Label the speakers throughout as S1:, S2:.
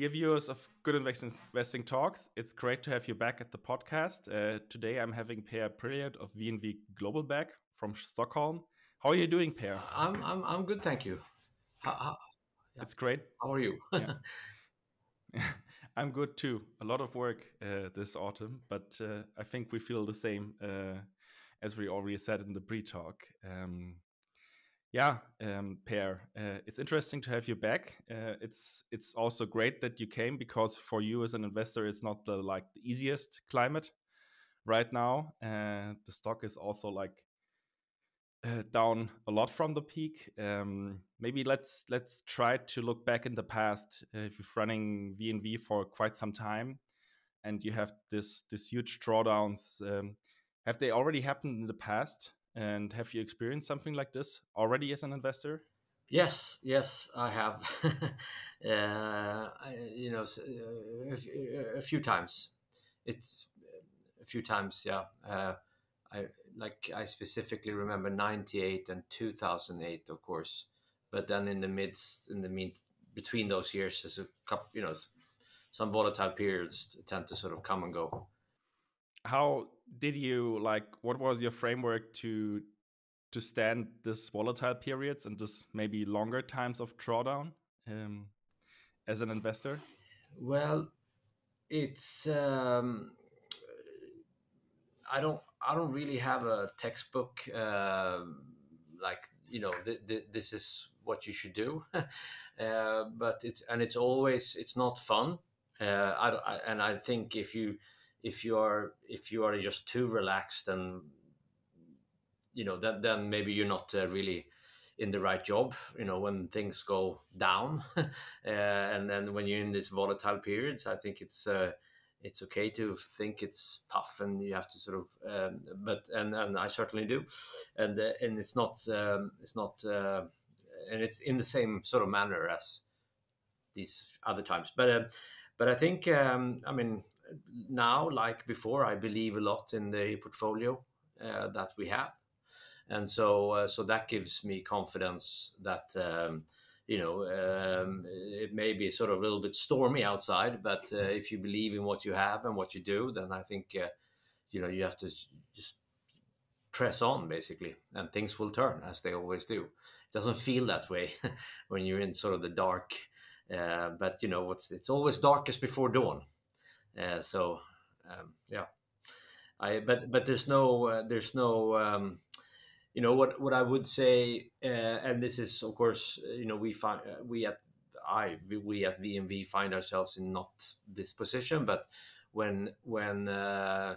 S1: dear viewers of Good Investing, Investing Talks, it's great to have you back at the podcast. Uh, today I'm having Per Brilioth of VNV Global back from Stockholm. How are you doing, Per?
S2: I'm, I'm, I'm good, thank you. How, how,
S1: yeah. It's great.
S2: How are you?
S1: I'm good too. A lot of work uh, this autumn, but uh, I think we feel the same uh, as we already said in the pre-talk. Um, yeah, um, Per, uh, it's interesting to have you back. Uh, it's it's also great that you came because for you as an investor, it's not the like the easiest climate right now. Uh, the stock is also like uh, down a lot from the peak. Um, maybe let's let's try to look back in the past. Uh, if you're running VNV for quite some time, and you have this this huge drawdowns, um, have they already happened in the past? And have you experienced something like this already as an investor?
S2: Yes, yes, I have. uh, I, you know, uh, a, a, few times. It's a few times, yeah. Uh, I like I specifically remember '98 and 2008, of course. But then in the midst, in the mean, between those years, there's a couple, you know, some volatile periods tend to sort of come and go.
S1: How did you like? What was your framework to to stand this volatile periods and this maybe longer times of drawdown um, as an investor?
S2: Well, it's um, I don't I don't really have a textbook uh, like you know th- th- this is what you should do, uh, but it's and it's always it's not fun. Uh, I, I, and I think if you if you are if you are just too relaxed and you know that then maybe you're not uh, really in the right job you know when things go down. Uh, and then when you're in this volatile periods i think it's uh, it's okay to think it's tough and you have to sort of um, but and and I certainly do. And uh, and it's not um, it's not uh, and it's in the same sort of manner as these other times. But uh, but I think um, I mean now like before I believe a lot in the portfolio uh, that we have and so uh, so that gives me confidence that um, you know, um, it may be sort of a little bit stormy outside, but uh, if you believe in what you have and what you do, then I think, uh, you know, you have to just press on basically, and things will turn as they always do. It doesn't feel that way when you're in sort of the dark, uh, but you know, what's it's always darkest before dawn. Uh, so, um, yeah, I but but there's no uh, there's no um, you know what what I would say, uh, and this is of course you know we find uh, we at I we at VNV find ourselves in not this position, but when when uh,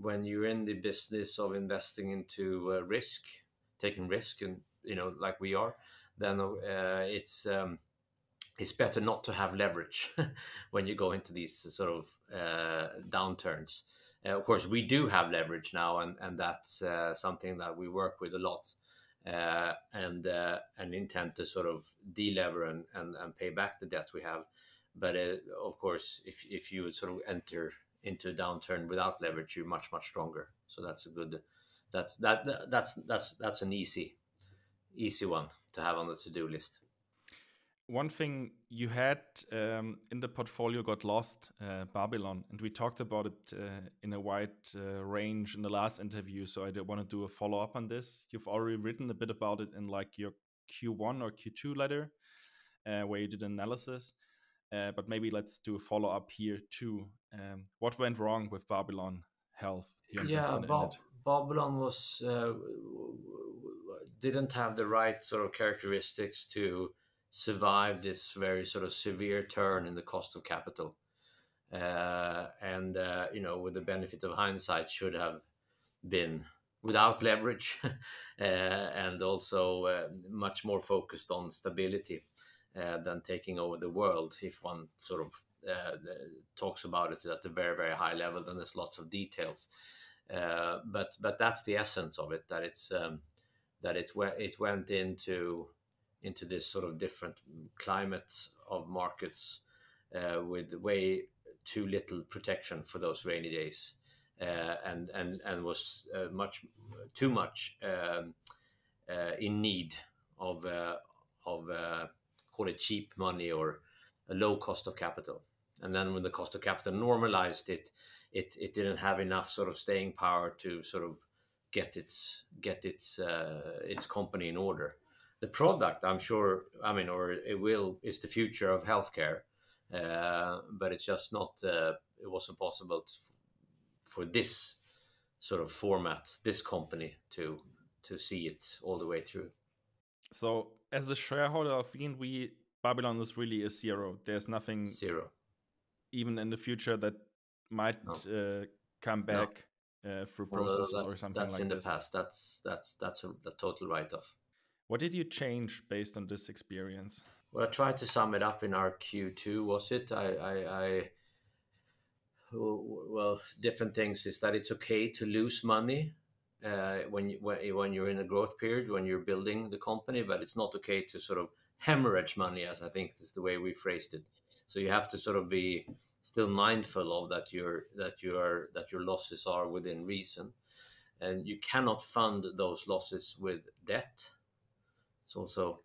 S2: when you're in the business of investing into uh, risk, taking risk, and you know like we are, then uh, it's um, it's better not to have leverage when you go into these sort of uh, downturns. Uh, of course, we do have leverage now, and and that's uh, something that we work with a lot, uh, and uh, and intend to sort of delever and, and and pay back the debt we have. But uh, of course, if if you would sort of enter into a downturn without leverage, you're much much stronger. So that's a good. That's that that's that's that's an easy easy one to have on the to do list
S1: one thing you had um, in the portfolio got lost, uh, Babylon, and we talked about it uh, in a wide uh, range in the last interview. So I want to do a follow up on this. You've already written a bit about it in like your Q1 or Q2 letter, uh, where you did analysis. Uh, but maybe let's do a follow up here too. Um, what went wrong with Babylon Health?
S2: Yeah, ba Babylon was uh, didn't have the right sort of characteristics to survive this very sort of severe turn in the cost of capital. Uh, and uh, you know, with the benefit of hindsight, should have been without leverage uh, and also uh, much more focused on stability uh, than taking over the world. If one sort of uh, talks about it at a very very high level, then there's lots of details. but but that's the essence of it. That it's um, that it it went into into this sort of different climate of markets uh, with way too little protection for those rainy days, uh, and and and was uh, much too much um, uh, in need of uh, of uh, call it cheap money or a low cost of capital. And then when the cost of capital normalized, it it it didn't have enough sort of staying power to sort of get its get its its company in order. The product, I'm sure, I mean, or it will, is the future of healthcare, uh, but it's just not. Uh, it wasn't possible to, for this sort of format, this company to to see it all the way through.
S1: So, as a shareholder of VNV, Babylon is really a zero. There's nothing
S2: zero,
S1: even in the future that might no. uh, come back no. uh, through processes
S2: well,
S1: or something
S2: that's
S1: like
S2: in
S1: this.
S2: the past. That's that's that's a, a total write-off.
S1: What did you change based on this experience?
S2: Well, I tried to sum it up in our Q2. Was it? I, I, I well, different things is that it's okay to lose money uh, when you, when you're in a growth period when you're building the company, but it's not okay to sort of hemorrhage money, as I think is the way we phrased it. So you have to sort of be still mindful of that your that your that your losses are within reason, and you cannot fund those losses with debt. It's also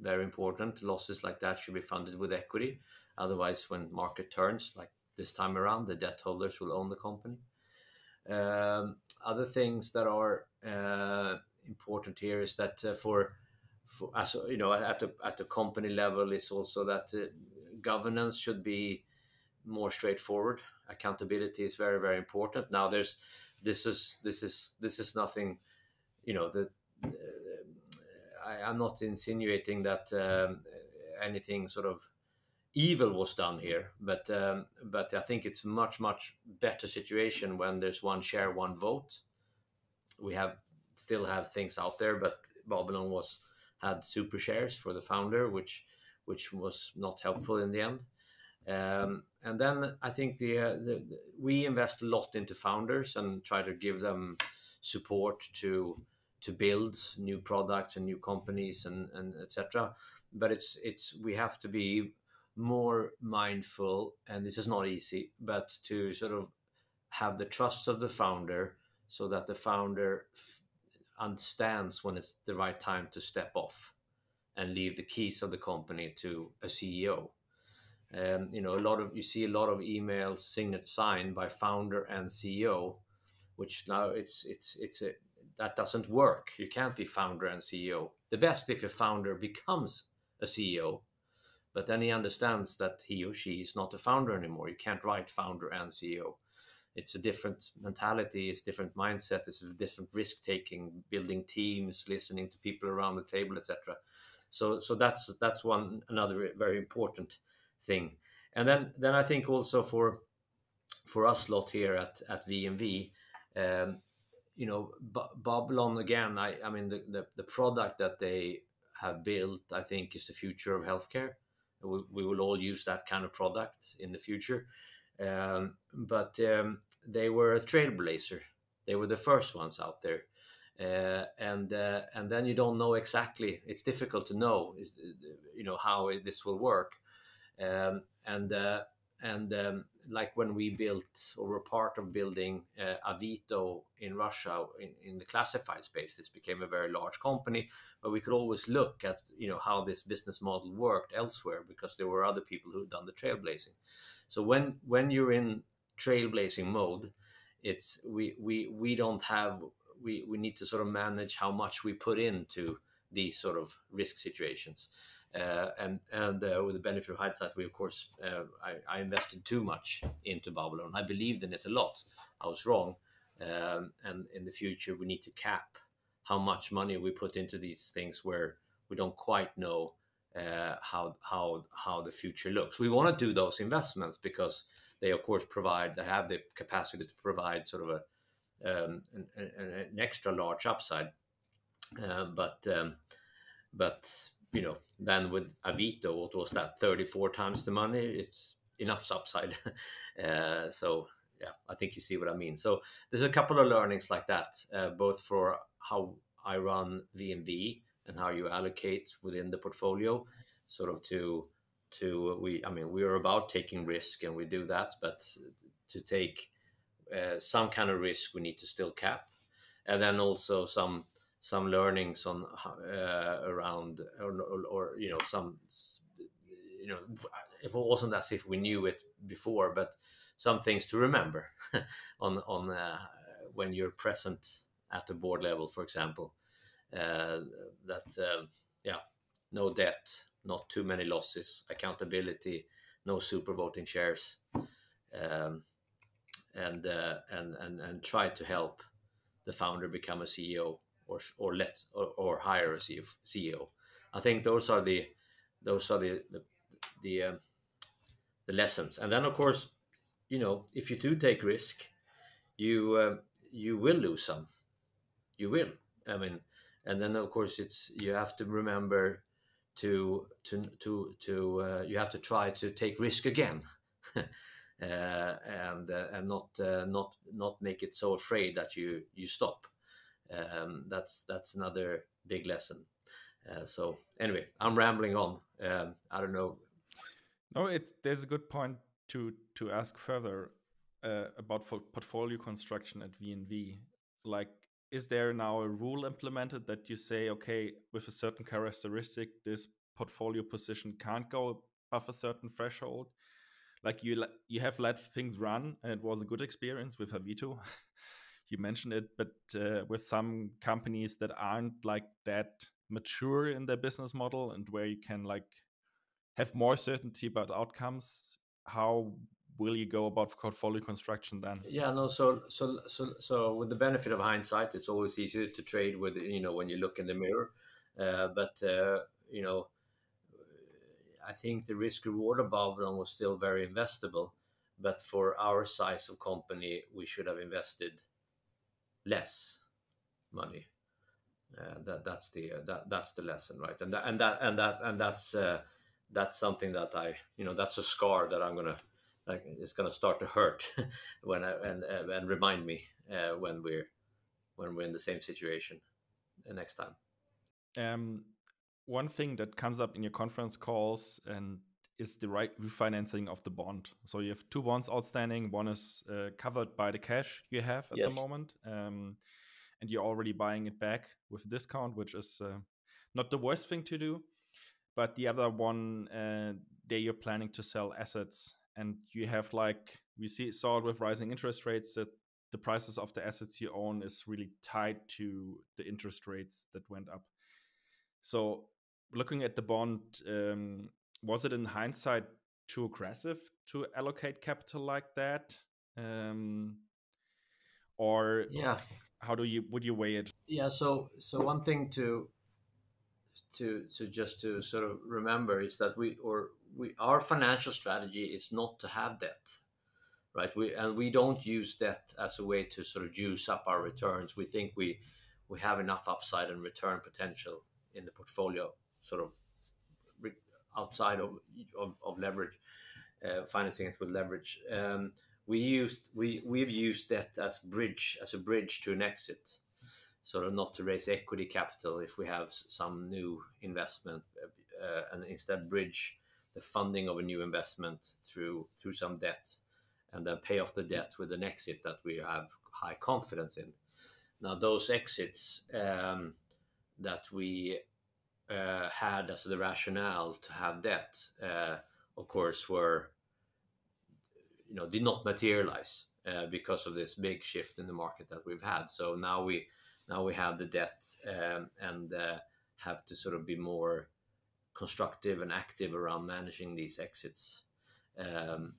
S2: very important. Losses like that should be funded with equity. Otherwise, when market turns, like this time around, the debt holders will own the company. Um, other things that are uh, important here is that uh, for, for as you know at the at the company level is also that uh, governance should be more straightforward. Accountability is very very important. Now there's this is this is this is nothing, you know the. I, am not insinuating that um, anything sort of evil was done here, but um, but I think it's much much better situation when there's one share, one vote. We have still have things out there, but Babylon was had super shares for the founder, which which was not helpful in the end. Um, and then I think the, uh, the, the, we invest a lot into founders and try to give them support to to build new products and new companies and, and etc. But it's it's we have to be more mindful, and this is not easy, but to sort of have the trust of the founder so that the founder f- understands when it's the right time to step off and leave the keys of the company to a CEO. Um, you know, a lot of you see a lot of emails signed signed by founder and CEO, which now it's it's it's a that doesn't work. You can't be founder and CEO. The best if your founder becomes a CEO, but then he understands that he or she is not a founder anymore. You can't write founder and CEO. It's a different mentality, it's different mindset, it's different risk taking, building teams, listening to people around the table, etc. So, so that's that's one another very important thing. And then, then I think also for for us lot here at at VNV, um, you know, B- Babylon again. I I mean the, the the product that they have built, I think, is the future of healthcare we, we will all use that kind of product in the future. Um, but um, they were a trailblazer. They were the first ones out there. Uh, and uh, and then you don't know exactly. It's difficult to know, is you know how this will work. Um, and uh, and um, like when we built or were part of building uh, Avito in Russia in, in, the classified space, this became a very large company. But we could always look at you know how this business model worked elsewhere because there were other people who'd done the trailblazing. So when when you're in trailblazing mode, it's we we we don't have we we need to sort of manage how much we put into these sort of risk situations. Uh, and and uh, with the benefit of hindsight, we of course uh, I, I, invested too much into Babylon. I believed in it a lot. I was wrong, um, and in the future we need to cap how much money we put into these things where we don't quite know uh, how how how the future looks. We want to do those investments because they of course provide they have the capacity to provide sort of a um, an, an, extra large upside, uh, but um, but you know, then with Avito, what was that, 34 times the money? It's enough upside. uh, so, yeah, I think you see what I mean. So, there's a couple of learnings like that, uh, both for how I run VNV and how you allocate within the portfolio, sort of to to we i mean we're about taking risk and we do that but to take uh, some kind of risk we need to still cap and then also some some learnings on uh, around or, or, or, you know some you know, it wasn't as if we knew it before, but some things to remember on on uh, when you're present at the board level, for example. Uh, that um, yeah, no debt, not too many losses, accountability, no super voting shares, um, and, uh, and and and try to help the founder become a CEO or or let or, or hire a CEO. I think those are the those are the the the, uh, the lessons, and then of course, you know, if you do take risk, you uh, you will lose some. You will. I mean, and then of course it's you have to remember to to to to uh, you have to try to take risk again. Uh, and uh, and not uh, not not make it so afraid that you you stop. Um, that's that's another big lesson. Uh, so anyway, I'm rambling on. Um, I don't know.
S1: No, it there's a good point to to ask further uh, about portfolio construction at VNV. Like, is there now a rule implemented that you say, okay, with a certain characteristic, this portfolio position can't go above a certain threshold? like you you have let things run and it was a good experience with Avito. you mentioned it, but uh, with some companies that aren't like that mature in their business model and where you can like have more certainty about outcomes, how will you go about portfolio construction then?
S2: Yeah, no. So, so, so, so, with the benefit of hindsight, it's always easier to trade with you know when you look in the mirror. Uh, but uh, you know, I think the risk reward of Babylon was still very investable, but for our size of company, we should have invested less money. Uh, that that's the uh, that that's the lesson, right? And that and that and that and that's uh, that's something that I you know that's a scar that I'm gonna like it's gonna start to hurt when I and uh, and remind me uh, when we're when we're in the same situation the next time.
S1: Um, one thing that comes up in your conference calls and is the right refinancing of the bond. So you have two bonds outstanding. One is uh, covered by the cash you have at yes. the moment, um, and you're already buying it back with a discount, which is uh, not the worst thing to do. But the other one, uh, there you're planning to sell assets, and you have like we see saw it with rising interest rates that the prices of the assets you own is really tied to the interest rates that went up. So looking at the bond, um, was it in hindsight too aggressive to allocate capital like that? Um, or
S2: yeah,
S1: how do you would you weigh it?
S2: Yeah, so so one thing to to to just to sort of remember is that we or we our financial strategy is not to have debt right we and we don't use debt as a way to sort of juice up our returns we think we we have enough upside and return potential in the portfolio sort of outside of of, of leverage, uh, financing it with leverage. Um, we used we we've used that as bridge as a bridge to an exit, sort of not to raise equity capital if we have some new investment, uh, and instead bridge the funding of a new investment through through some debt, and then pay off the debt with an exit that we have high confidence in. Now those exits um, that we uh, had as the rationale to have debt, uh, of course, were you know did not materialize uh, because of this big shift in the market that we've had. So now we now we have the debt um, and have to sort of be more constructive and active around managing these exits. Um,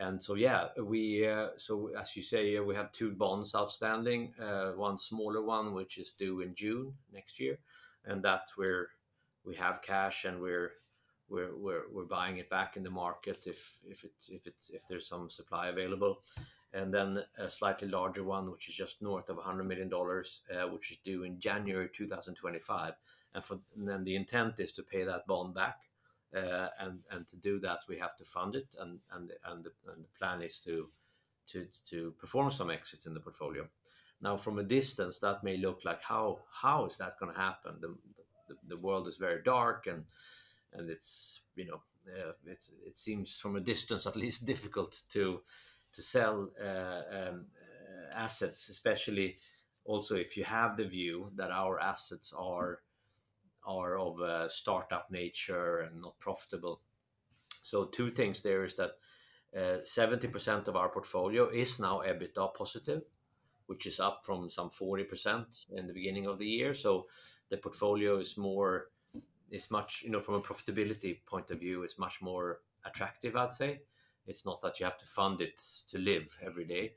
S2: and so yeah, we so as you say, we have two bonds outstanding. One smaller one, which is due in June next year, and that we're we have cash and we're we're we're, we're buying it back in the market if if it if it's if there's some supply available. And then a slightly larger one which is just north of 100 million dollars uh, which is due in January 2025 and, for, and then the intent is to pay that bond back uh, and and to do that we have to fund it. And and and the, and the plan is to to to perform some exits in the portfolio. Now from a distance that may look like how how is that going to happen? The, the, world is very dark and and it's you know uh, it's, it seems from a distance at least difficult to to sell uh, um, uh, assets, especially also if you have the view that our assets are are of a startup nature and not profitable. So two things there is that uh, 70% of our portfolio is now EBITDA positive, which is up from some 40% in the beginning of the year. So the portfolio is more is much you know from a profitability point of view is much more attractive i'd say. It's not that you have to fund it to live every day.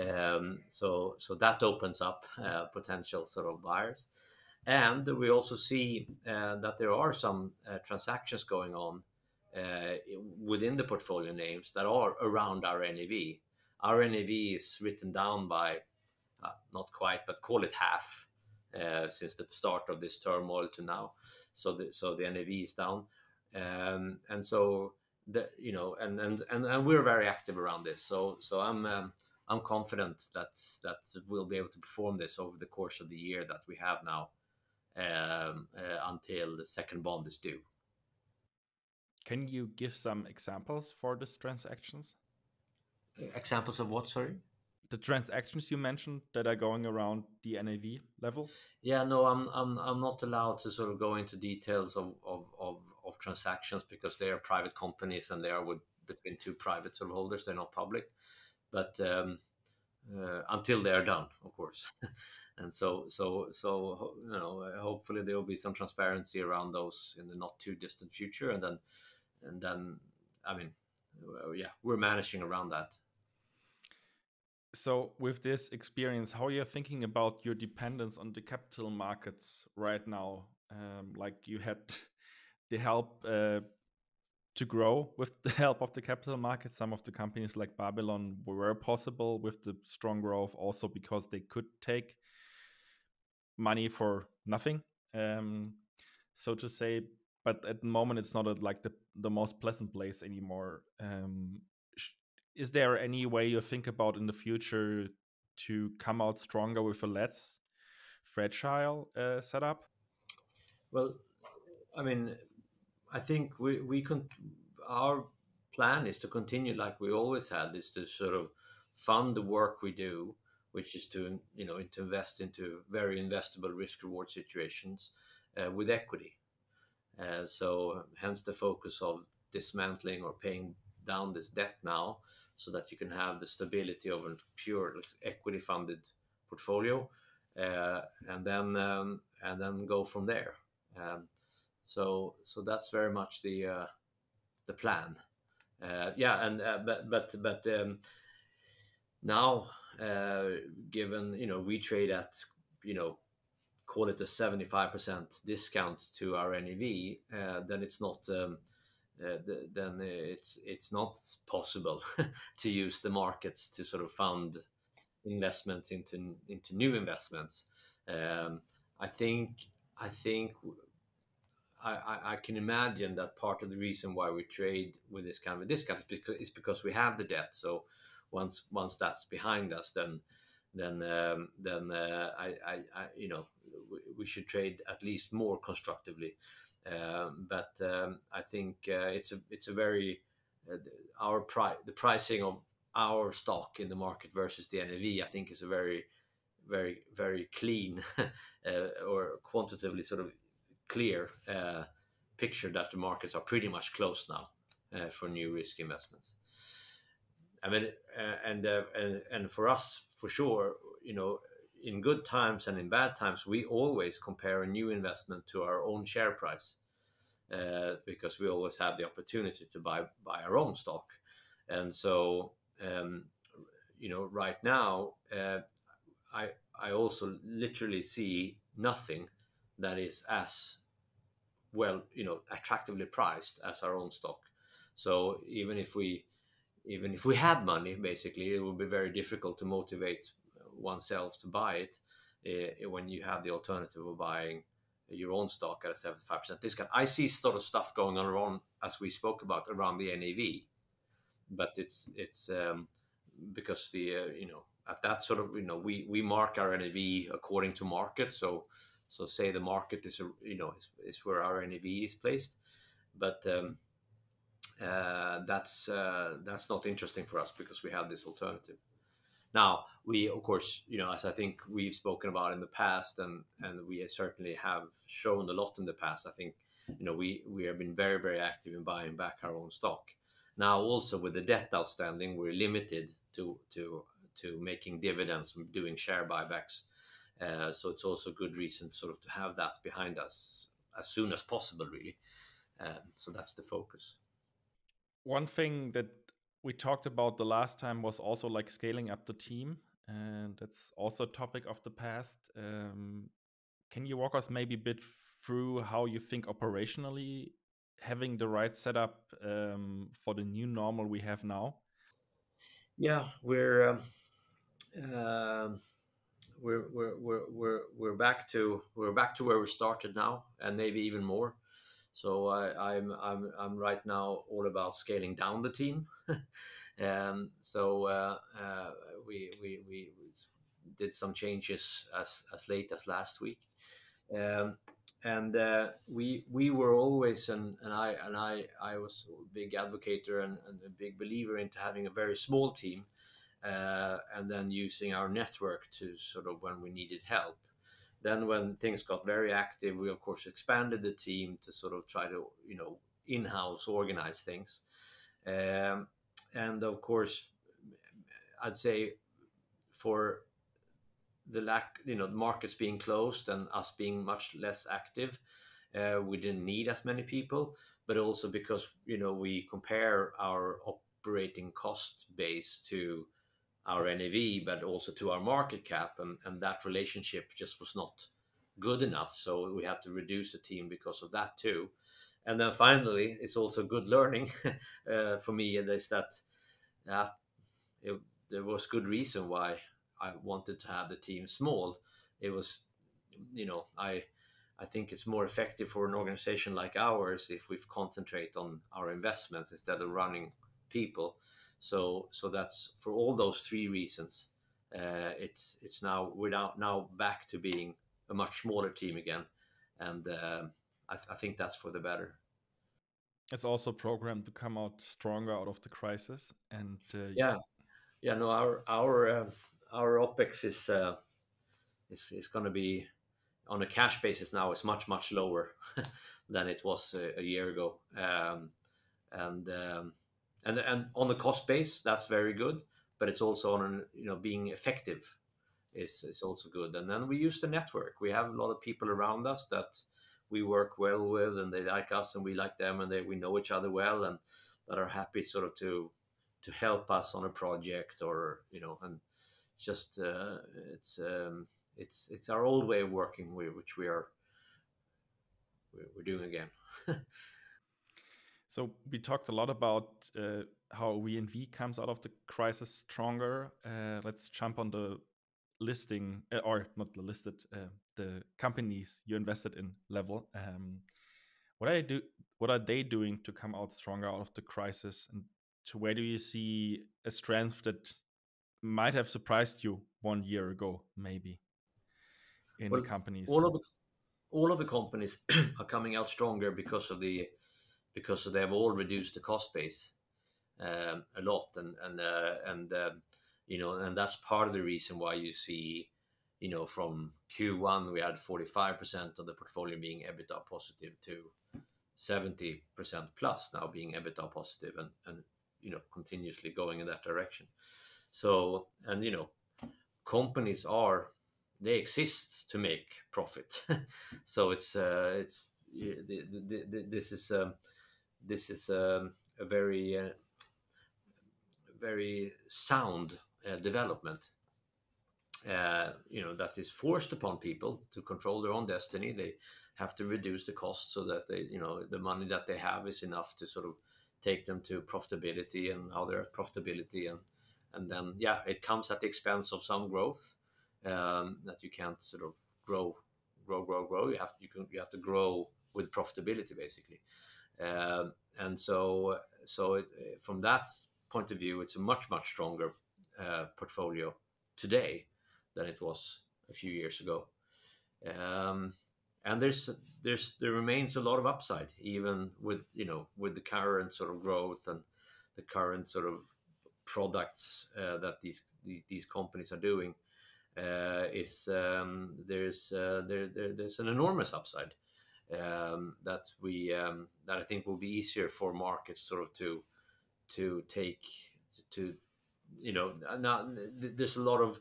S2: Um, so so that opens up uh, potential sort of buyers. And we also see uh, that there are some uh, transactions going on uh, within the portfolio names that are around our NAV. Our NAV is written down by uh, not quite, but call it half uh, since the start of this turmoil to now. So the so the NAV is down, um, and so the you know and, and and and we're very active around this. So so I'm. Um, I'm confident that that we'll be able to perform this over the course of the year that we have now um, uh, until the second bond is due.
S1: Can you give some examples for these transactions?
S2: Examples of what? Sorry.
S1: The transactions you mentioned that are going around the NAV level.
S2: Yeah, no, I'm I'm I'm not allowed to sort of go into details of of of, of transactions because they are private companies and they are with between two private sort of holders. They're not public, but um, uh, until they are done, of course. and so so so you know, hopefully there will be some transparency around those in the not too distant future, and then and then I mean, yeah, we're managing around that.
S1: So, with this experience, how are you thinking about your dependence on the capital markets right now? Um, like you had the help uh, to grow with the help of the capital markets. Some of the companies like Babylon were possible with the strong growth, also because they could take money for nothing, um, so to say but at the moment it's not a, like the the most pleasant place anymore. Um, is there any way you think about in the future to come out stronger with a less fragile uh, setup?
S2: Well, I mean, I think we we can. Our plan is to continue like we always had, is to sort of fund the work we do, which is to you know to invest into very investable risk reward situations uh, with equity. Uh, so hence the focus of dismantling or paying down this debt now so that you can have the stability of a pure equity funded portfolio uh, and then um, and then go from there. Um, so so that's very much the uh, the plan. Uh, yeah and uh, but but but um, now uh, given you know we trade at you know call it a 75% discount to our NAV, uh, then it's not um, uh, the, then it's it's not possible to use the markets to sort of fund investments into into new investments. Um, I think I think I, I, can imagine that part of the reason why we trade with this kind of a discount is because, is because we have the debt. So once once that's behind us, then then um, then uh, I, I, I, you know we, we, should trade at least more constructively. Um, but um, I think uh, it's a it's a very uh, the pricing of our stock in the market versus the NAV I think is a very very very clean uh, or quantitatively sort of clear picture that the markets are pretty much closed now for new risk investments. I mean, and, and and for us for sure, you know, in good times and in bad times, we always compare a new investment to our own share price uh, because we always have the opportunity to buy buy our own stock. And so, um, you know, right now, uh, I I also literally see nothing that is as well, you know, attractively priced as our own stock. So even if we even if we had money, basically, it would be very difficult to motivate oneself to buy it uh, when you have the alternative of buying your own stock at a 75% discount. I see sort of stuff going on around, as we spoke about, around the NAV, but it's it's um, because the uh, you know at that sort of you know we we mark our NAV according to market. So so say the market is you know is, is where our NAV is placed, but um, uh, that's uh, that's not interesting for us because we have this alternative. Now we, of course, you know, as I think we've spoken about in the past, and and we certainly have shown a lot in the past. I think you know we we have been very very active in buying back our own stock. Now also with the debt outstanding, we're limited to to to making dividends and doing share buybacks. Uh, so it's also a good reason sort of to have that behind us as soon as possible, really. Uh, so that's the focus.
S1: One thing that we talked about the last time was also like scaling up the team, and that's also a topic of the past. Um, can you walk us maybe a bit through how you think operationally having the right setup um, for the new normal we have now?
S2: Yeah, we're um, uh, we're, we're we're we're we're back to we're back to where we started now, and maybe even more. So I, I'm I'm I'm right now all about scaling down the team. um, so uh, uh, we, we we did some changes as as late as last week. Um, and uh, we we were always and, and I and I I was a big advocate and, and a big believer into having a very small team, uh, and then using our network to sort of when we needed help. Then when things got very active, we of course expanded the team to sort of try to you know in-house organize things, um, and of course, I'd say for the lack, you know, the markets being closed and us being much less active, uh, we didn't need as many people. But also because you know we compare our operating cost base to our NAV, but also to our market cap, and, and that relationship just was not good enough. So we had to reduce the team because of that too. And then finally, it's also good learning uh, for me is that uh, it, there was good reason why I wanted to have the team small. It was, you know, I I think it's more effective for an organization like ours if we concentrate on our investments instead of running people. So so that's for all those three reasons. Uh, it's it's now we're now now back to being a much smaller team again, and uh, I, th- I think that's for the better.
S1: It's also programmed to come out stronger out of the crisis, and uh,
S2: yeah, yeah. No, our our uh, our OpEx is uh, is is going to be on a cash basis now is much much lower than it was a, a year ago, um, and um, and and on the cost base that's very good, but it's also on an, you know being effective is is also good. And then we use the network. We have a lot of people around us that we work well with, and they like us, and we like them, and they we know each other well, and that are happy sort of to to help us on a project or you know and just uh, it's um, it's it's our old way of working, which we are we're doing again.
S1: so we talked a lot about uh, how VNV comes out of the crisis stronger. Uh, let's jump on the listing uh, or not the listed uh, the companies you invested in level. Um, what are they do? What are they doing to come out stronger out of the crisis? And to where do you see a strength that might have surprised you one year ago, maybe in well, the companies?
S2: All of the all of the companies are coming out stronger because of the because they have all reduced the cost base um, a lot, and and uh, and uh, you know, and that's part of the reason why you see, you know, from Q1 we had 45% of the portfolio being EBITDA positive to 70% plus now being EBITDA positive, and and you know continuously going in that direction. So, and you know, companies are they exist to make profit. so it's uh, it's the, the, the, this is um, this is um, a very uh, very sound uh, development. Uh, you know that is forced upon people to control their own destiny. They have to reduce the cost so that they, you know, the money that they have is enough to sort of take them to profitability and how their profitability and and then yeah, it comes at the expense of some growth um, that you can't sort of grow, grow, grow, grow. You have you can you have to grow with profitability basically, and so so it, from that point of view, it's a much much stronger uh, portfolio today than it was a few years ago. Um, and there's there's there remains a lot of upside even with you know with the current sort of growth and the current sort of products uh, that these, these, these companies are doing uh, is um, there's uh, there, there, there's an enormous upside. Um, that we um, that I think will be easier for markets sort of to to take to, you know not there's a lot of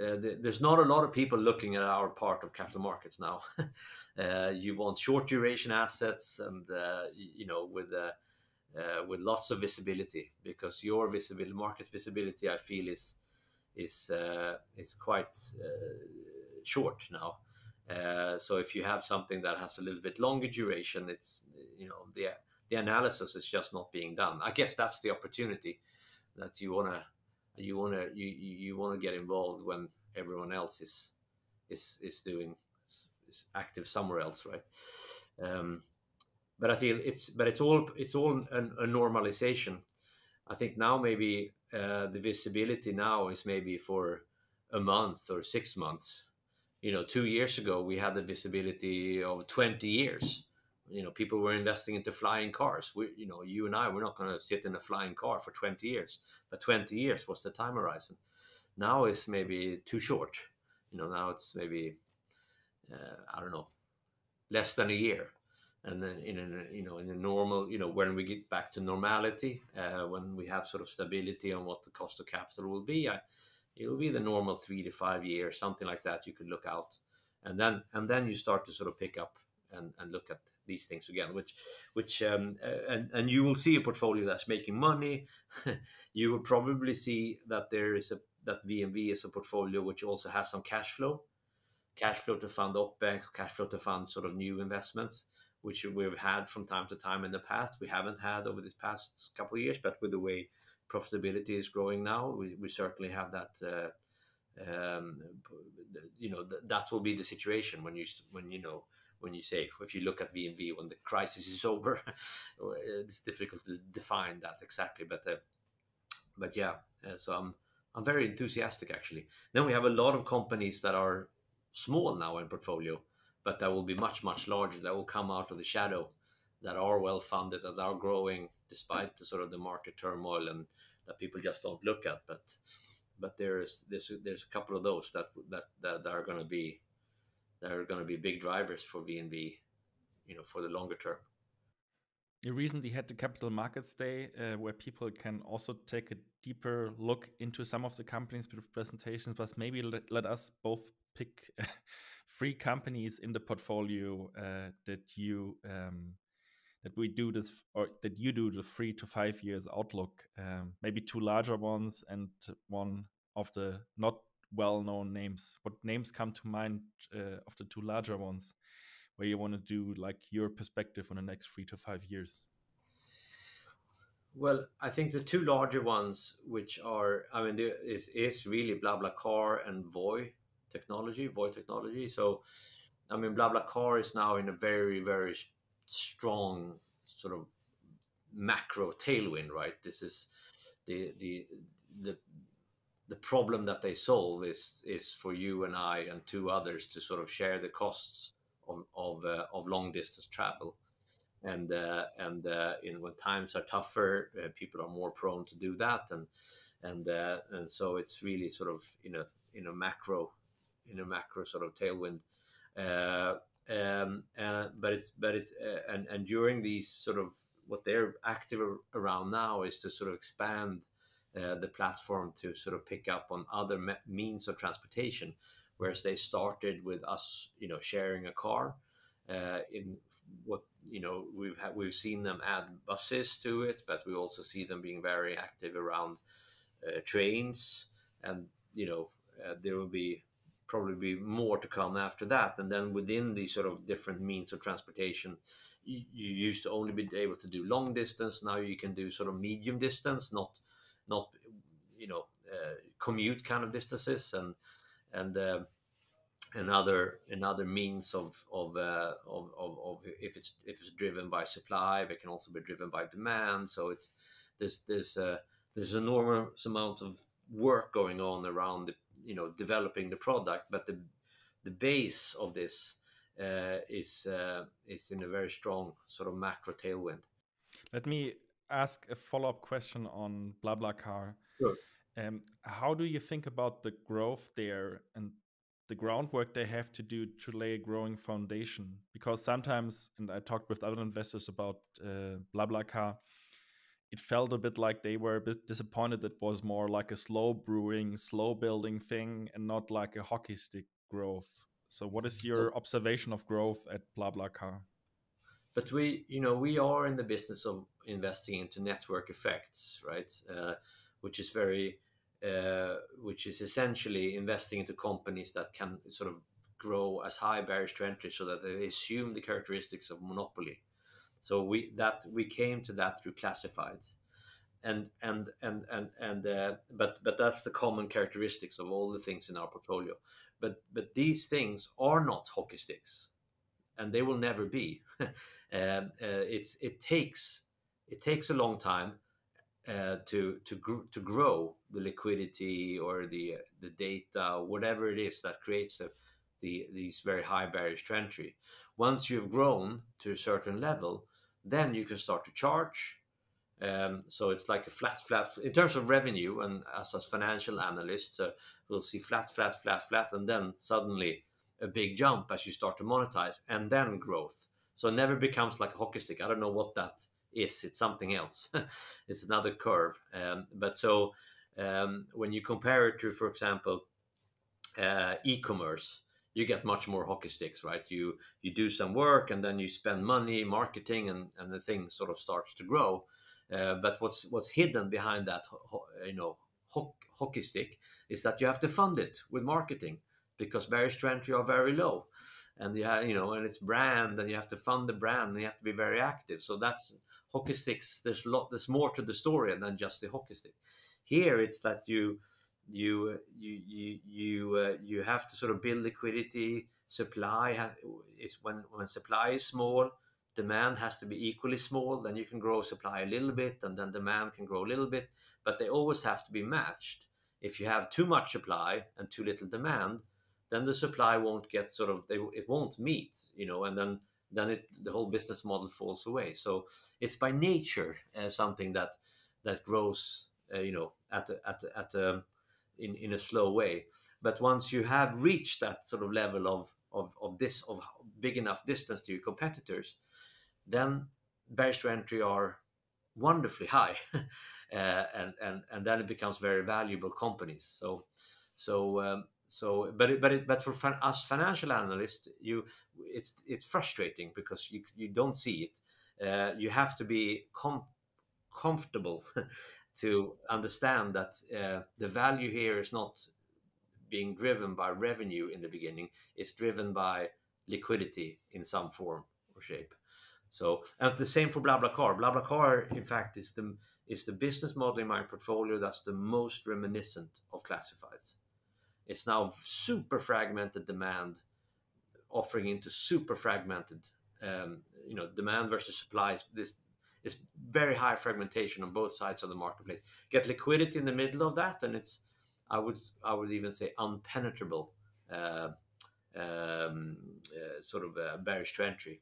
S2: uh, there's not a lot of people looking at our part of capital markets now. uh, you want short duration assets, and uh, you know with uh, uh, with lots of visibility because your visibility, market visibility, I feel is is uh, is quite short now. So if you have something that has a little bit longer duration, it's you know the the analysis is just not being done. I guess that's the opportunity that you wanna you want to you you want to get involved when everyone else is is is doing is active somewhere else right? Um, but i feel it's but it's all it's all an, a normalization. I think now maybe uh, the visibility now is maybe for a month or six months you know two years ago we had the visibility of 20 years. You know people were investing into flying cars. We you know you and i we're not going to sit in a flying car for 20 years but 20 years was the time horizon. Now is maybe too short. You know now it's maybe uh, i don't know less than a year. And then in a you know in a normal you know when we get back to normality uh, when we have sort of stability on what the cost of capital will be I, it will be the normal three to five years something like that you could look out. And then and then you start to sort of pick up and, and look at these things again which which um, uh, and and you will see a portfolio that's making money. You will probably see that there is a that VNV is a portfolio which also has some cash flow. Cash flow to fund OPEX cash flow to fund sort of new investments which we've had from time to time in the past. We haven't had over the past couple of years but with the way profitability is growing now we, we certainly have that uh, um, you know th- that will be the situation when you when you know when you say if you look at VNV when the crisis is over, it's difficult to define that exactly. But uh, but yeah, uh, so I'm I'm very enthusiastic actually. Then we have a lot of companies that are small now in portfolio, but that will be much much larger. That will come out of the shadow, that are well funded, that are growing despite the sort of the market turmoil and that people just don't look at. But but there's there's there's a couple of those that that that, that are going to be that are going to be big drivers for VNV, you know, for the longer term.
S1: You recently had the Capital Markets Day, uh, where people can also take a deeper look into some of the companies with presentations. But maybe let, let us both pick three companies in the portfolio uh, that you um, that we do this or that you do the three to five years outlook. Um, maybe two larger ones and one of the not well-known names what names come to mind uh, of the two larger ones where you want to do like your perspective on the next three to five years
S2: well i think the two larger ones which are i mean there is is really BlaBlaCar and voi technology voi technology so i mean BlaBlaCar is now in a very very strong sort of macro tailwind right? This is the the the the problem that they solve is is for you and I and two others to sort of share the costs of of, uh, of long distance travel, and uh, and uh, in when times are tougher, uh, people are more prone to do that, and and uh, and so it's really sort of in a in a macro in a macro sort of tailwind. Uh, um, but it's but it's and and during these sort of what they're active around now is to sort of expand uh, the platform to sort of pick up on other me- means of transportation, whereas they started with us, you know, sharing a car. Uh, in what you know, we've we've seen them add buses to it, but we also see them being very active around uh, trains, and you know, uh, there will be probably be more to come after that. And then within these sort of different means of transportation, you, used to only be able to do long distance. Now you can do sort of medium distance, not not you know uh, commute kind of distances and and uh, another another means of of, uh, of, of of if it's if it's driven by supply, it can also be driven by demand. So it's there's there's uh, there's enormous amount of work going on around the you know developing the product, but the the base of this uh, is uh, is in a very strong sort of macro tailwind.
S1: Let me ask a follow up question on BlaBlaCar.
S2: Sure.
S1: Um, how do you think about the growth there and the groundwork they have to do to lay a growing foundation. Because sometimes, and I talked with other investors about uh, BlaBlaCar, it felt a bit like they were a bit disappointed it was more like a slow brewing, slow building thing and not like a hockey stick growth. So, what is your observation of growth at BlaBlaCar?
S2: But we, you know, we are in the business of investing into network effects, right? Uh, which is very, uh, which is essentially investing into companies that can sort of grow as high barriers to entry, so that they assume the characteristics of monopoly. So we that we came to that through classifieds, and and and and and uh, but but that's the common characteristics of all the things in our portfolio. But but these things are not hockey sticks, and they will never be. um, uh, it's it takes it takes a long time uh, to to gr- to grow the liquidity or the the data, whatever it is that creates the, the these very high barriers to entry. Once you've grown to a certain level, then you can start to charge. Um, so it's like a flat, flat in terms of revenue, and as a financial analyst, uh, we'll see flat, flat, flat, flat, and then suddenly a big jump as you start to monetize, and then growth. So it never becomes like a hockey stick. I don't know what that is. It's something else. it's another curve. Um, but so um, when you compare it to, for example, uh, e-commerce, you get much more hockey sticks, right? You you do some work and then you spend money, marketing, and and the thing sort of starts to grow. Uh, but what's what's hidden behind that, you know, ho- hockey stick is that you have to fund it with marketing because barriers to entry are very low, and you have, you know, and it's brand, and you have to fund the brand, and you have to be very active. So that's hockey sticks. There's a lot. There's more to the story than just the hockey stick. Here, it's that you you you you you uh, you have to sort of build liquidity. Supply is when when supply is small, demand has to be equally small. Then you can grow supply a little bit, and then demand can grow a little bit. But they always have to be matched. If you have too much supply and too little demand, then the supply won't get sort of they, it won't meet, you know, and then then it the whole business model falls away. So it's by nature uh, something that that grows, uh, you know, at a, at a, at a in, in a slow way. But once you have reached that sort of level of, of, of this of big enough distance to your competitors, then barriers to entry are wonderfully high, uh, and and and then it becomes very valuable companies. So so um, so but it, but it, but for us financial analysts, you it's it's frustrating because you you don't see it. Uh, you have to be com- comfortable to understand that uh, the value here is not being driven by revenue in the beginning it's driven by liquidity in some form or shape so and the same for BlaBlaCar. BlaBlaCar, in fact, is the is the business model in my portfolio that's the most reminiscent of classifieds. It's now super fragmented demand, offering into super fragmented, um, you know, demand versus supplies. This it's very high fragmentation on both sides of the marketplace. Get liquidity in the middle of that, and it's I would I would even say unpenetrable uh, um, uh, sort of a barriers to entry.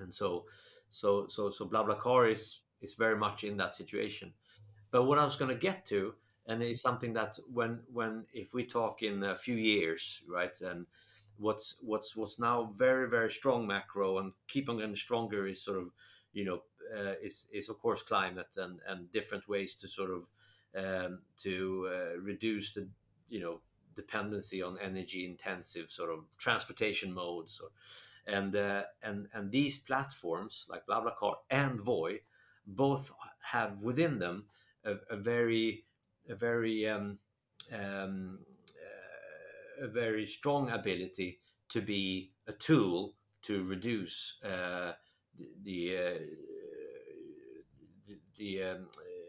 S2: And so so so so BlaBlaCar is is very much in that situation. But what I was going to get to, and it's something that when when if we talk in a few years, right, and what's what's what's now very very strong macro and keep on getting stronger is sort of you know uh, is is of course climate and and different ways to sort of um, to uh, reduce the you know dependency on energy intensive sort of transportation modes or, and uh, and and these platforms like BlaBlaCar and Voi both have within them a, a very a very um, um, uh, a very strong ability to be a tool to reduce uh, the, the uh, the um,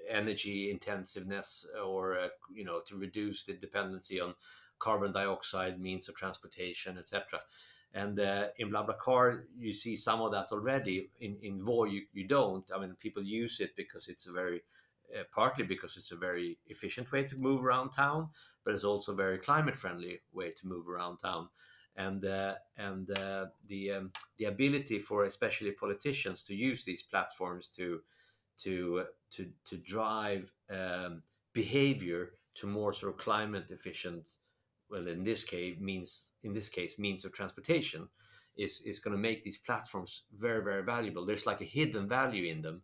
S2: energy intensiveness or uh, you know to reduce the dependency on carbon dioxide means of transportation etc and uh, in BlaBlaCar you see some of that already. In in Voi you, you don't. I mean people use it because it's a very uh, partly because it's a very efficient way to move around town but it's also a very climate friendly way to move around town. And uh, and uh, the um, the ability for especially politicians to use these platforms to to to to drive um, behavior to more sort of climate efficient well in this case means in this case means of transportation is is going to make these platforms very very valuable. There's like a hidden value in them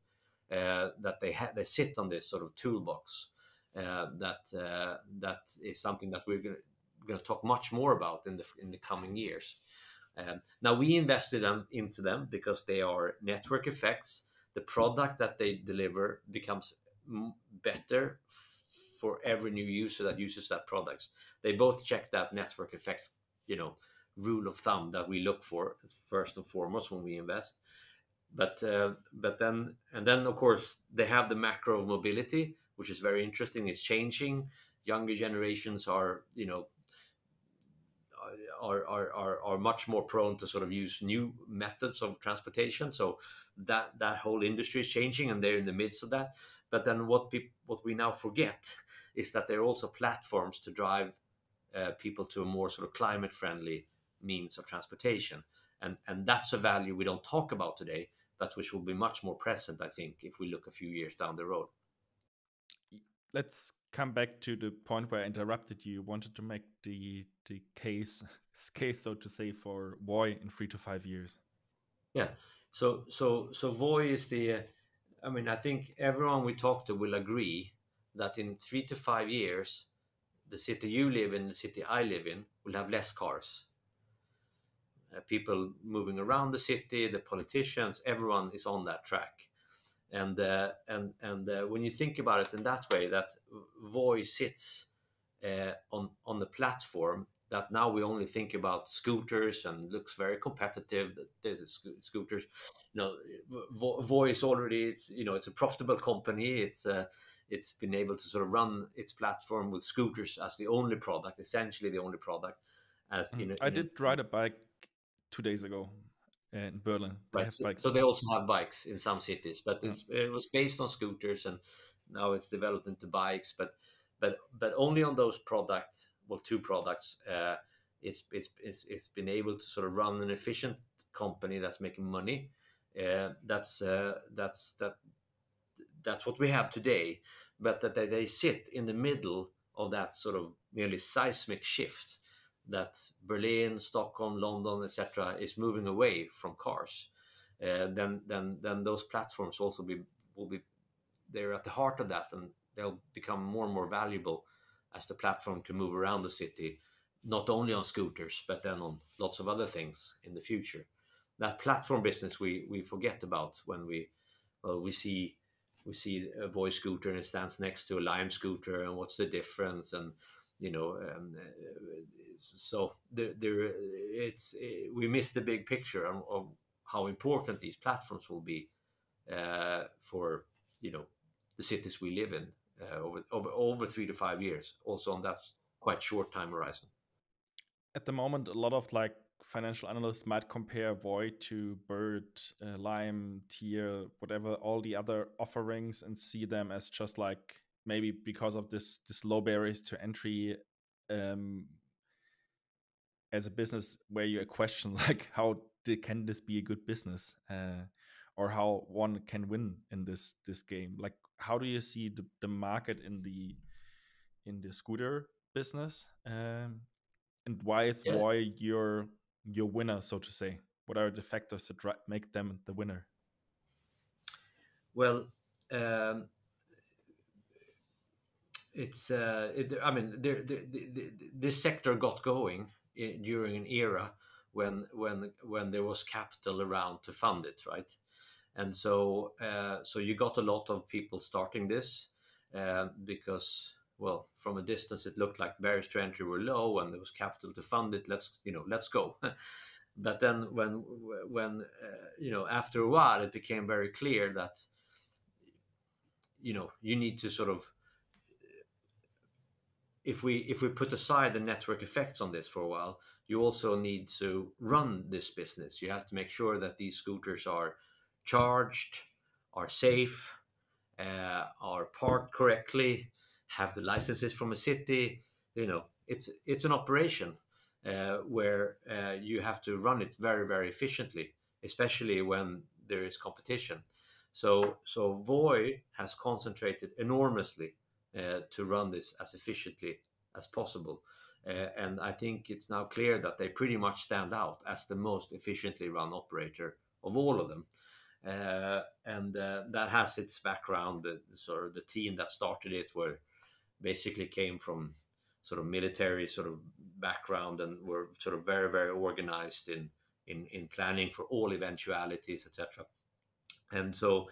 S2: uh, that they have they sit on this sort of toolbox uh, that uh, that is something that we're going to talk much more about in the in the coming years. Um, now we invested them into them because they are network effects the product that they deliver becomes better for every new user that uses that product. They both check that network effect, you know, rule of thumb that we look for first and foremost when we invest. But uh, but then and then of course they have the macro of mobility, which is very interesting. It's changing. Younger generations are you know are, are, are, are much more prone to sort of use new methods of transportation. So that that whole industry is changing, and they're in the midst of that. But then what people what we now forget is that there are also platforms to drive uh, people to a more sort of climate friendly means of transportation, and and that's a value we don't talk about today, but which will be much more present, I think, if we look a few years down the road.
S1: Let's come back to the point where I interrupted you. You Wanted to make the the case case so to say for Voi in three to five years.
S2: Yeah. So so so Voi is the. I mean, I think everyone we talk to will agree that in three to five years, the city you live in, the city I live in, will have less cars. Uh, people moving around the city, the politicians, everyone is on that track and uh, and and uh, when you think about it in that way, that voice sits uh, on on the platform that now we only think about scooters and looks very competitive. That there's a sco- scooters, you know, vo- voice already. It's you know it's a profitable company. It's uh, it's been able to sort of run its platform with scooters as the only product, essentially the only product. As
S1: mm. in, I did a, ride a bike two days ago in Berlin.
S2: They right. So, so, they also have bikes in some cities, but yeah. it was based on scooters, and now it's developed into bikes. But but but only on those products, well, two products. Uh, it's, it's it's it's been able to sort of run an efficient company that's making money. Uh, that's uh, that's that that's what we have today. But that they, they sit in the middle of that sort of nearly seismic shift that Berlin, Stockholm, London, etc., is moving away from cars, uh, then then then those platforms also be will be they're at the heart of that, and they'll become more and more valuable as the platform to move around the city, not only on scooters but then on lots of other things in the future. That platform business we we forget about when we well we see we see a Voi scooter and it stands next to a lime scooter and what's the difference and you know um, so there, there it's we miss the big picture of, of how important these platforms will be uh, for you know the cities we live in uh, over over over three to five years. Also on that quite short time horizon.
S1: At the moment, a lot of like financial analysts might compare Voi to Bird, uh, Lime, Tier, whatever, all the other offerings, and see them as just like maybe because of this this low barriers to entry um, as a business where you question like how can this be a good business uh, or how one can win in this this game? Like how do you see the, the market in the in the scooter business um, and why is yeah. why your your winner so to say? What are the factors that make them the winner?
S2: Well um, it's uh, it, i mean this sector got going during an era when when when there was capital around to fund it, right? And so uh, so you got a lot of people starting this uh, because well from a distance it looked like barriers to entry were low and there was capital to fund it. Let's you know let's go. but then when when uh, you know after a while it became very clear that you know you need to sort of if we if we put aside the network effects on this for a while, you also need to run this business. You have to make sure that these scooters are charged, are safe, uh, are parked correctly, have the licenses from a city. You know, it's it's an operation uh, where uh, you have to run it very very efficiently, especially when there is competition. So so Voi has concentrated enormously to run this as efficiently as possible. Uh, and I think it's now clear that they pretty much stand out as the most efficiently run operator of all of them. Uh, and uh, that has its background. The, sort of the team that started it were basically came from sort of military sort of background and were sort of very very organized in in, in planning for all eventualities, etc. And so,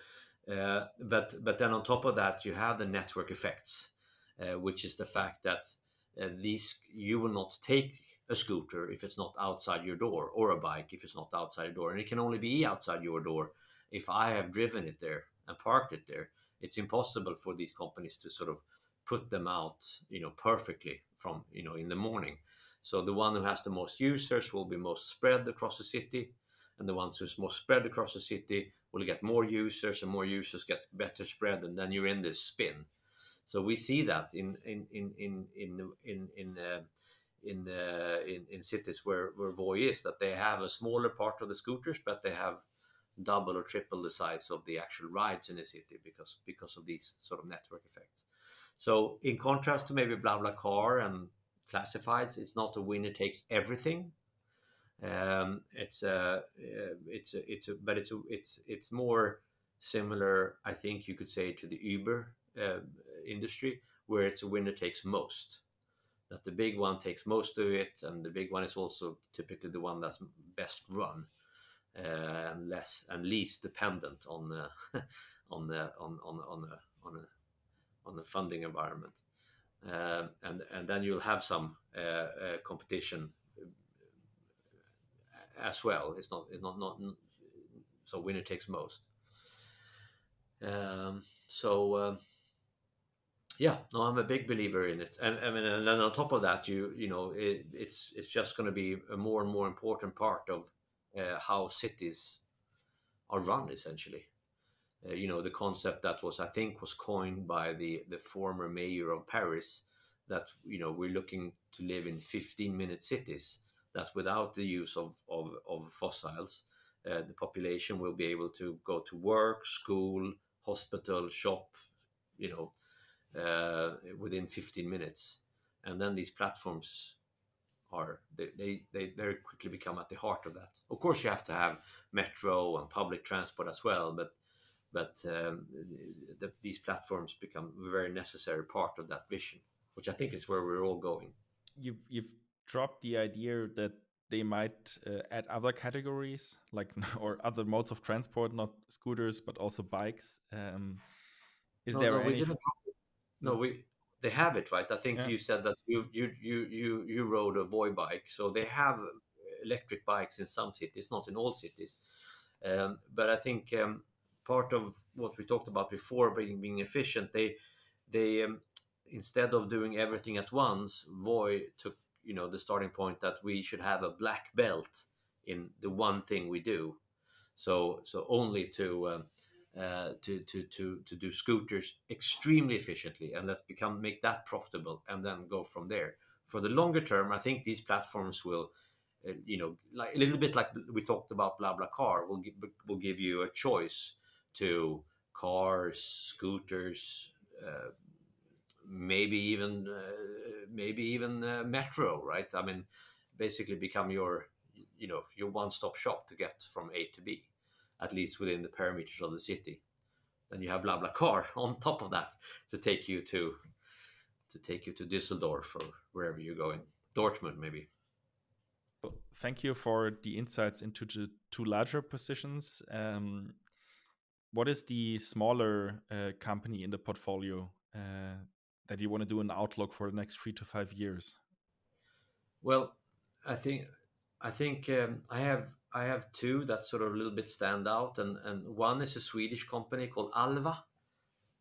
S2: uh, but but then on top of that, you have the network effects, uh, which is the fact that uh, these you will not take a scooter if it's not outside your door, or a bike if it's not outside your door, and it can only be outside your door if I have driven it there and parked it there. It's impossible for these companies to sort of put them out, you know, perfectly from you know in the morning. So the one who has the most users will be most spread across the city, and the ones who's most spread across the city will get more users, and more users get better spread, and then you're in this spin. So we see that in in in in in in in uh, in, uh, in, in cities where where Voi is that they have a smaller part of the scooters, but they have double or triple the size of the actual rides in the city because because of these sort of network effects. So in contrast to maybe BlaBlaCar and classifieds, it's not a winner takes everything. Um, it's a, uh, it's a, it's a, but it's a, it's it's more similar, I think you could say, to the Uber uh, industry, where it's a winner takes most. That the big one takes most of it, and the big one is also typically the one that's best run uh, and less and least dependent on the on the on on on on on the funding environment. Uh, and and then you'll have some uh, uh, competition as well. It's not it's not not so winner takes most. Um, so uh, yeah, no, I'm a big believer in it, and I mean, and then on top of that, you you know, it, it's it's just going to be a more and more important part of uh, how cities are run, essentially. Uh, you know, the concept that was, I think, was coined by the the former mayor of Paris, that you know we're looking to live in 15 minute cities. That without the use of of, of fossils, uh, the population will be able to go to work, school, hospital, shop, you know, uh, within 15 minutes. And then these platforms are they, they, they very quickly become at the heart of that. Of course, you have to have metro and public transport as well, but but um, the, these platforms become a very necessary part of that vision, which I think is where we're all going.
S1: You've you've dropped the idea that they might uh, add other categories like or other modes of transport, not scooters but also bikes. Um, is
S2: no,
S1: there
S2: no,
S1: any...
S2: we didn't no, we they have it right. I think yeah. you said that you you you you you rode a Voi bike, so they have electric bikes in some cities, not in all cities. Um, but I think um, part of what we talked about before, being being efficient, they they um, instead of doing everything at once, Voi took you know the starting point that we should have a black belt in the one thing we do. So so only to um, uh, to, to, to, to do scooters extremely efficiently and let's become make that profitable and then go from there for the longer term i think these platforms will uh, you know like a little bit like we talked about BlaBlaCar will give, will give you a choice to cars scooters uh, maybe even uh, maybe even uh, metro right i mean basically become your you know your one-stop shop to get from a to b at least within the parameters of the city. Then you have BlaBlaCar on top of that to take you to to take you to Düsseldorf or wherever you're going, Dortmund maybe.
S1: Well, thank you for the insights into the two larger positions. Um, what is the smaller uh, company in the portfolio uh, that you want to do an outlook for the next three to five years?
S2: Well, I think I think um, I have I have two that sort of a little bit stand out, and and one is a Swedish company called Alva,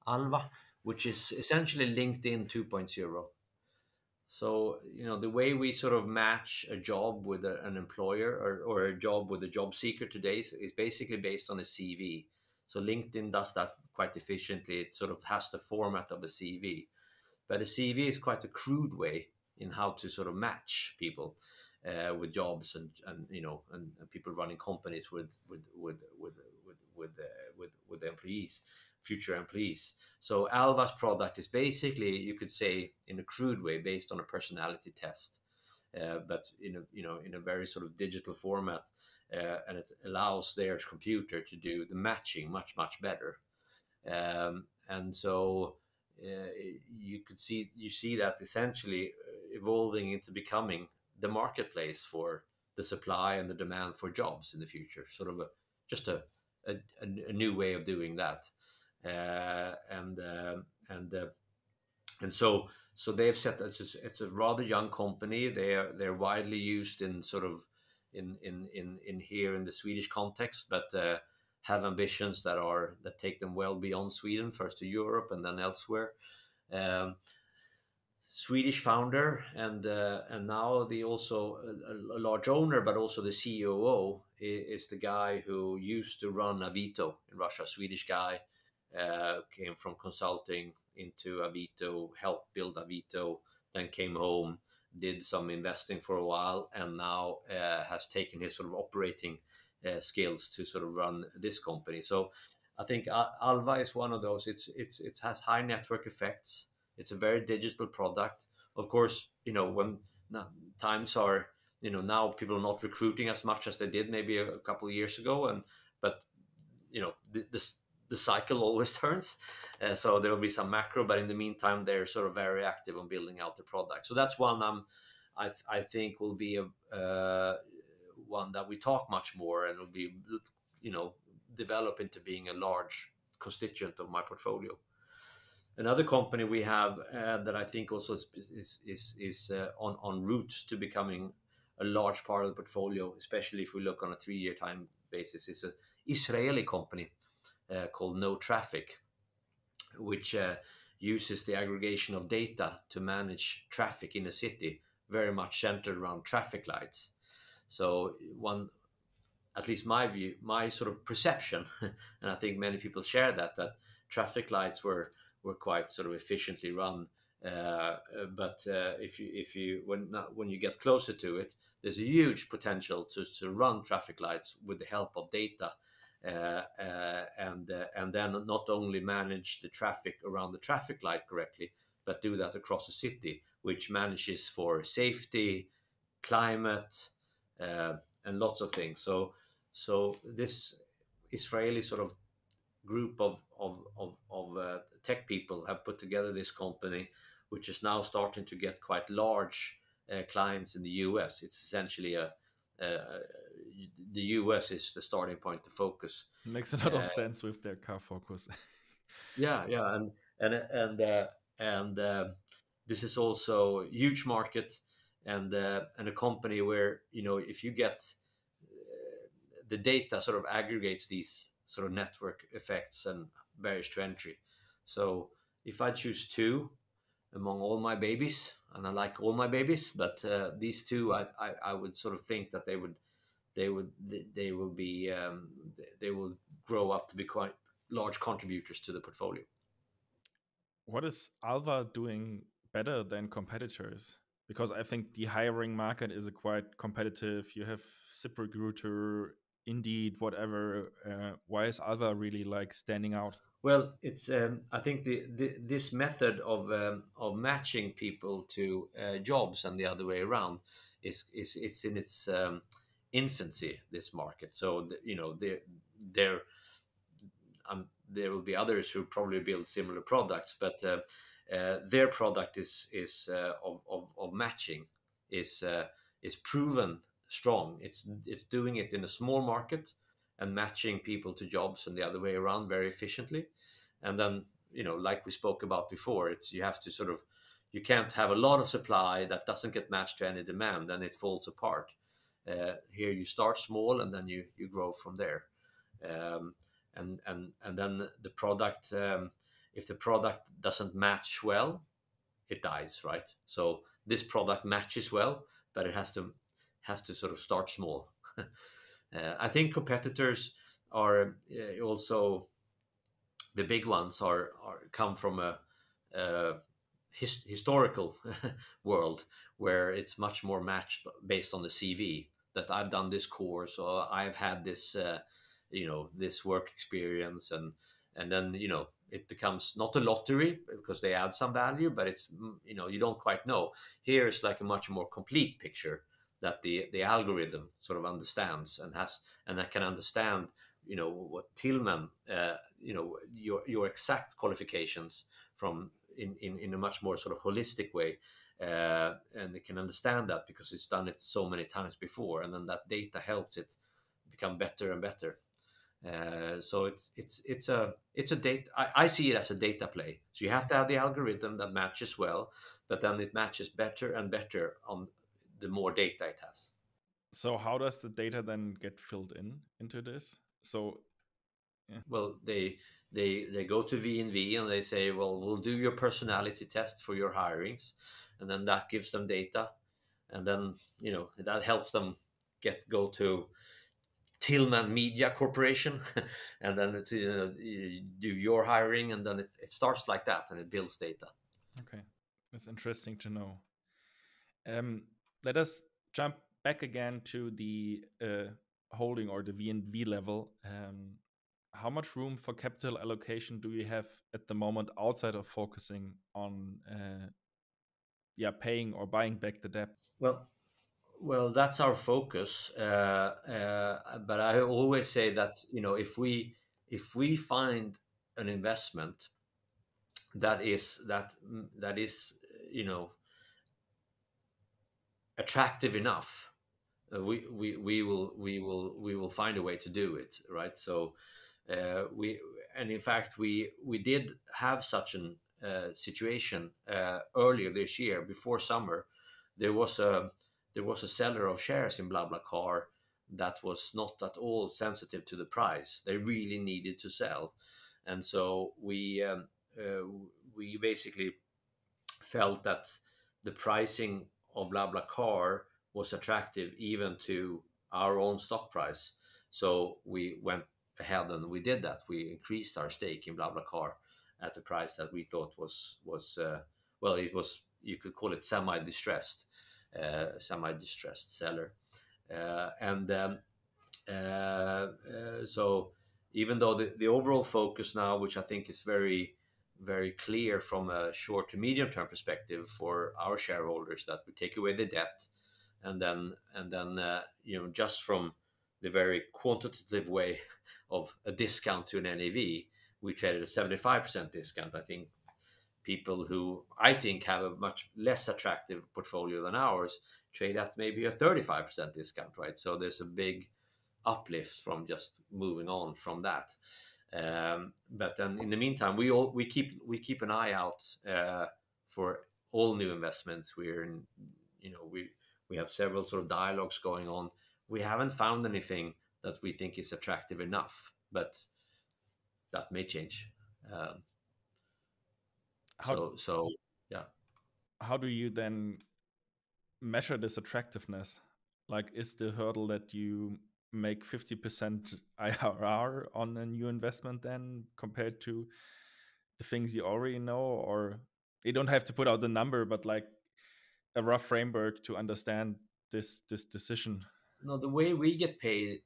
S2: Alva, which is essentially LinkedIn 2.0. So you know the way we sort of match a job with a, an employer or, or a job with a job seeker today is, is basically based on a CV. So LinkedIn does that quite efficiently. It sort of has the format of a CV, but a CV is quite a crude way in how to sort of match people uh, with jobs and, and you know and, and, people running companies with with with with with with, uh, with, with employees. future employees. So Alva's product is basically, you could say, in a crude way, based on a personality test, uh, but in a you know in a very sort of digital format, uh, and it allows their computer to do the matching much much better. Um, and so you could see you see that essentially uh, evolving into becoming the marketplace for the supply and the demand for jobs in the future. Sort of a just a a, a new way of doing that, uh, and uh, and uh, and so so they've set it's a, it's a rather young company. They are they're widely used in sort of in in in in here in the Swedish context, but uh, have ambitions that are that take them well beyond Sweden, first to Europe and then elsewhere. Um, Swedish founder and uh, and now the also a, a, large owner, but also the COO is, is, the guy who used to run Avito in Russia. Swedish guy uh, came from consulting into Avito, helped build Avito, then came home, did some investing for a while, and now uh, has taken his sort of operating uh, skills to sort of run this company. So I think Alva is one of those. It's it's it has high network effects it's a very digital product. Of course, you know when times are you know now people are not recruiting as much as they did maybe a, couple of years ago, and but you know the, the, the cycle always turns. Uh, so there will be some macro, but in the meantime, they're sort of very active on building out the product. So that's one I'm, I, th- I think will be a uh, one that we talk much more and will be, you know, develop into being a large constituent of my portfolio. Another company we have uh, that I think also is is is, is uh, on on route to becoming a large part of the portfolio, especially if we look on a three year time basis, is an Israeli company uh, called NoTraffic, which uh, uses the aggregation of data to manage traffic in a city, very much centered around traffic lights. So one at least my view, my sort of perception, and I think many people share that, that traffic lights were were quite sort of efficiently run. Uh, uh, but uh, if you if you when when you get closer to it, there's a huge potential to, to run traffic lights with the help of data, uh, uh, and uh, and then not only manage the traffic around the traffic light correctly, but do that across the city, which manages for safety, climate, and lots of things. So so this Israeli sort of group of of of, of uh, tech people have put together this company, which is now starting to get quite large uh, clients in the US. It's essentially a, the US is the starting point to focus.
S1: Makes a lot of uh, sense with their car focus.
S2: yeah, yeah, and and and uh, and uh, this is also a huge market and uh, and a company where you know if you get the data sort of aggregates these sort of network effects and barriers to entry. So if I choose two among all my babies, and I like all my babies, but uh, these two, I, I, I would sort of think that they would they would they will be um, they will grow up to be quite large contributors to the portfolio.
S1: What is Alva doing better than competitors? Because I think the hiring market is quite competitive. You have ZipRecruiter, Indeed, whatever. Uh, why is Alva really like standing out?
S2: Well, it's um, I think the, the, this method of um, of matching people to uh, jobs and the other way around is is it's in its um, infancy. This market, so the, you know there there um, there will be others who probably build similar products, but uh, uh, their product is is uh, of, of, of matching is uh, is proven strong. It's it's doing it in a small market and matching people to jobs and the other way around very efficiently. And then you know, like we spoke about before, it's you have to sort of you can't have a lot of supply that doesn't get matched to any demand, then it falls apart. Uh, here you start small and then you you grow from there. Um, and and and then the product um, if the product doesn't match well it dies right so this product matches well but it has to has to sort of start small. uh, I think competitors are uh, also the big ones are, are come from a, a his, historical world where it's much more matched based on the CV that I've done this course or I've had this uh, you know this work experience and and then you know it becomes not a lottery because they add some value, but it's mm, you know you don't quite know. Here is like a much more complete picture that the the algorithm sort of understands and has and that can understand you know what Tilman uh, you know your your exact qualifications from in, in in a much more sort of holistic way uh, and it can understand that because it's done it so many times before and then that data helps it become better and better uh, so it's it's it's a it's a data. I, I, see it as a data play. So you have to have the algorithm that matches well, but then it matches better and better on the more data it has.
S1: So how does the data then get filled in into this? So
S2: yeah. well, they they they go to VNV and they say, well, we'll do your personality test for your hirings, and then that gives them data, and then you know that helps them get go to Tilman Media Corporation, and then it's, uh, you do your hiring, and then it, it starts like that, and it builds data.
S1: Okay, that's interesting to know. Um, let us jump back again to the uh, holding or the VNV level. Um, how much room for capital allocation do you have at the moment outside of focusing on, uh, yeah, paying or buying back the debt?
S2: Well, well, that's our focus. Uh, uh, but I always say that you know if we if we find an investment that is that that is you know attractive enough, uh, we, we we will we will we will find a way to do it, right? So uh, we and in fact we we did have such an uh, situation uh, earlier this year before summer. There was a there was a seller of shares in BlaBlaCar that was not at all sensitive to the price. They really needed to sell, and so we um, uh, we basically felt that the pricing of BlaBlaCar was attractive even to our own stock price. So we went ahead and we did that. We increased our stake in BlaBlaCar at a price that we thought was was uh, well, it was you could call it semi distressed. Uh, semi-distressed seller. Uh, and um, uh, so even though the, the overall focus now, which I think is very very clear from a short to medium term perspective for our shareholders that we take away the debt and then and then uh, you know just from the very quantitative way of a discount to an NAV we traded a 75% discount I think people who I think have a much less attractive portfolio than ours trade at maybe a 35% discount, right? So there's a big uplift from just moving on from that. Um, but then in the meantime, we all we keep we keep an eye out uh, for all new investments. We're in, you know we we have several sort of dialogues going on. We haven't found anything that we think is attractive enough, but that may change. Um, how, so so yeah.
S1: How do you then measure this attractiveness? Like, is the hurdle that you make 50% IRR on a new investment then compared to the things you already know? Or you don't have to put out the number, but like a rough framework to understand this this decision?
S2: No, the way we get paid,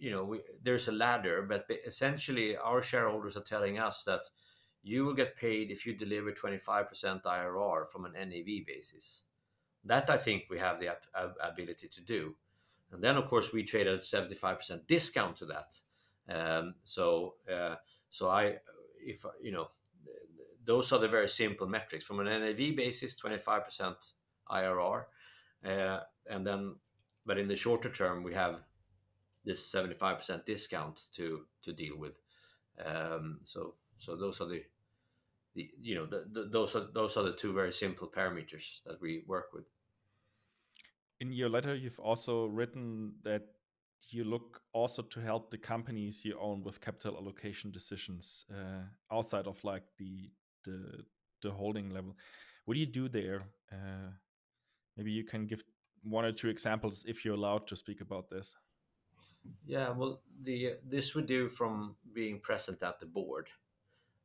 S2: you know, we, there's a ladder, but essentially our shareholders are telling us that you will get paid if you deliver 25% IRR from an NAV basis. That I think we have the ability to do. And then, of course, we trade at 75% discount to that. Um, so, uh, so I, if you know, those are the very simple metrics from an NAV basis, 25% IRR, uh, and then, but in the shorter term, we have this 75% discount to to deal with. Um, so so those are the, the you know the, the, those are those are the two very simple parameters that we work with.
S1: In your letter, you've also written that you look also to help the companies you own with capital allocation decisions uh, outside of like the the the holding level. What do you do there? Uh, maybe you can give one or two examples if you're allowed to speak about this.
S2: Yeah, well, the this would do from being present at the board.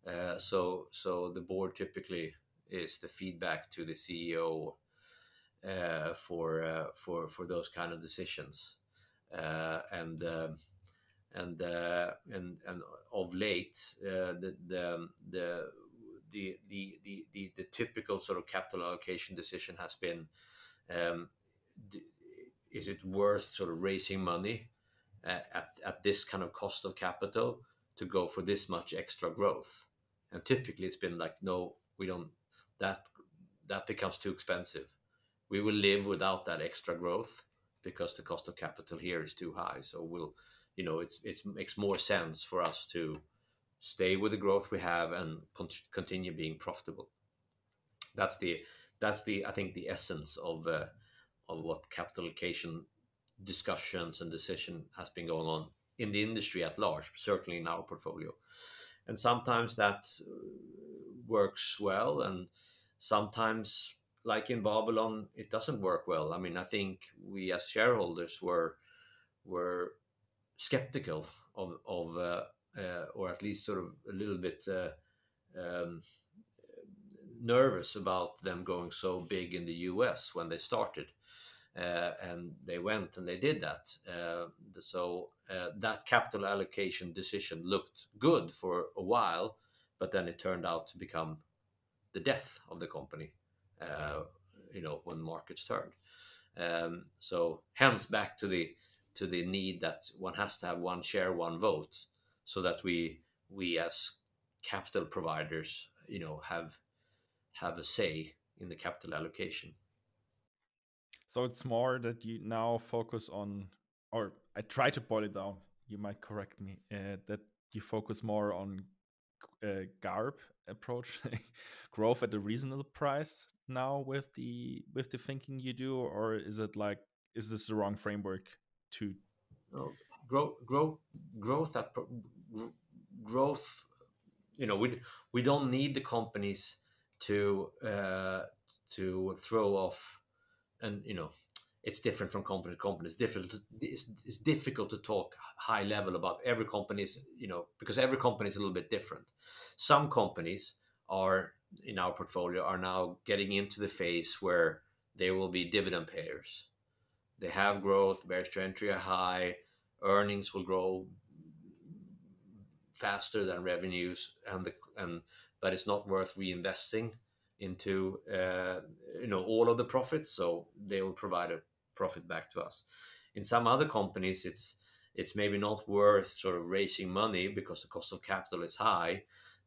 S2: Uh, so so the board typically is the feedback to the CEO uh, for uh, for for those kind of decisions, uh, and um, and uh, and and of late the, the the the the the the the typical sort of capital allocation decision has been um, is it worth sort of raising money at, at this kind of cost of capital to go for this much extra growth and typically it's been like no we don't that that becomes too expensive. We will live without that extra growth because the cost of capital here is too high. So we'll you know it's it makes more sense for us to stay with the growth we have and con- continue being profitable. That's the that's the i think the essence of uh, of what capital allocation discussions and decision has been going on in the industry at large certainly in our portfolio and sometimes that uh, works well and sometimes like in babylon it doesn't work well i mean i think we as shareholders were were skeptical of of uh, uh, or at least sort of a little bit uh, um, nervous about them going so big in the US when they started. Uh, and they went and they did that. Uh, so uh, that capital allocation decision looked good for a while, but then it turned out to become the death of the company. Uh, you know when markets turned. Um, so hence back to the to the need that one has to have one share, one vote, so that we we as capital providers, you know, have have a say in the capital allocation.
S1: So it's more that you now focus on, or I try to boil it down. You might correct me. Uh, that you focus more on uh, GARP approach, growth at a reasonable price now with the with the thinking you do, or is it like is this the wrong framework to
S2: no, grow, grow, growth that growth you know we we don't need the companies to uh, to throw off and you know it's different from company to company. It's difficult to, it's, it's difficult to talk high level about every company's you know because every company is a little bit different. Some companies are in our portfolio are now getting into the phase where they will be dividend payers. They have growth, barriers to entry are high, earnings will grow faster than revenues, and the and but it's not worth reinvesting into uh, you know all of the profits, so they will provide a profit back to us. In some other companies, it's it's maybe not worth sort of raising money because the cost of capital is high,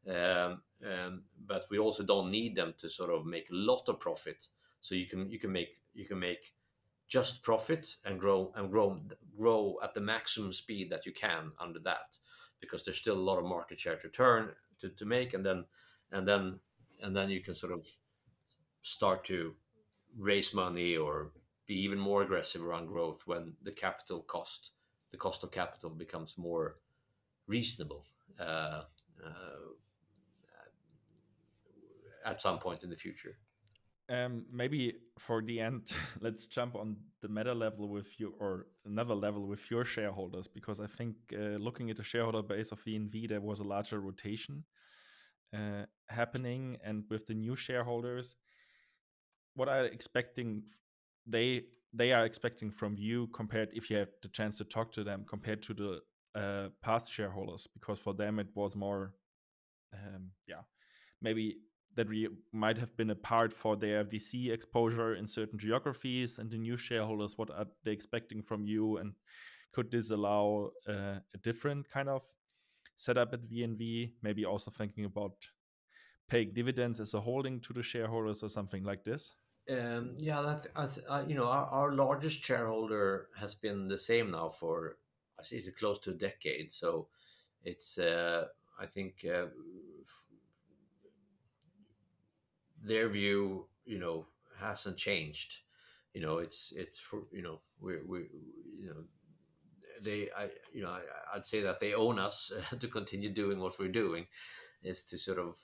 S2: um, um, but we also don't need them to sort of make a lot of profit. So you can you can make you can make just profit and grow and grow grow at the maximum speed that you can under that because there's still a lot of market share to turn to, to make and then and then and then you can sort of start to raise money or be even more aggressive around growth when the capital cost the cost of capital becomes more reasonable uh, uh, at some point in the future.
S1: Um, maybe for the end, let's jump on the meta level with you or another level with your shareholders, because I think uh, looking at the shareholder base of VNV, there was a larger rotation uh, happening, and with the new shareholders, what are expecting they they are expecting from you compared if you have the chance to talk to them compared to the uh, past shareholders, because for them it was more, um, yeah, maybe that we might have been a part for their VC exposure in certain geographies and the new shareholders, what are they expecting from you? And could this allow uh, a different kind of setup at VNV? Maybe also thinking about paying dividends as a holding to the shareholders or something like this?
S2: Um, yeah, that, I th- I, you know, our, our largest shareholder has been the same now for I see it's close to a decade. So it's uh, I think uh, their view, you know, hasn't changed. You know, it's it's for you know we we you know they I you know I, I'd say that they own us to continue doing what we're doing, is to sort of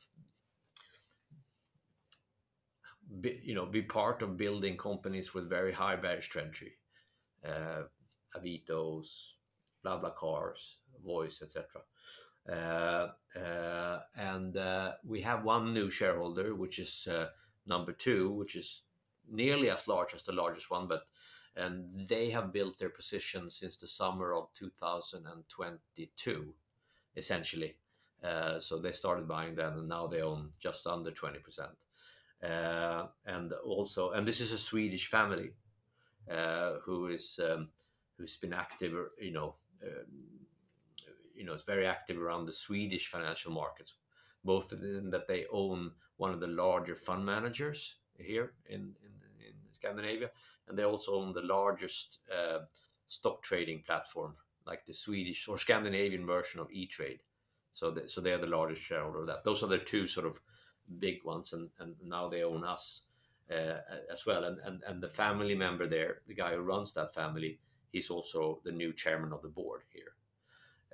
S2: be, you know be part of building companies with very high barriers to entry, uh, Avitos, BlaBlaCars, Vois, etc. Uh, uh, and uh, we have one new shareholder, which is number two, which is nearly as large as the largest one, but and they have built their position since the summer of 2022, essentially. Uh, so they started buying then, and now they own just under 20 percent. Uh, and also, and this is a Swedish family uh, who is um, who's been active, you know, um, you know, is very active around the Swedish financial markets, both in that they own one of the larger fund managers here in, in Scandinavia, and they also own the largest uh, stock trading platform, like the Swedish or Scandinavian version of E-Trade. So, the, so they are the largest shareholder of that. Those are the two sort of big ones, and, and now they own us uh, as well. And, and and the family member there, the guy who runs that family, he's also the new chairman of the board here.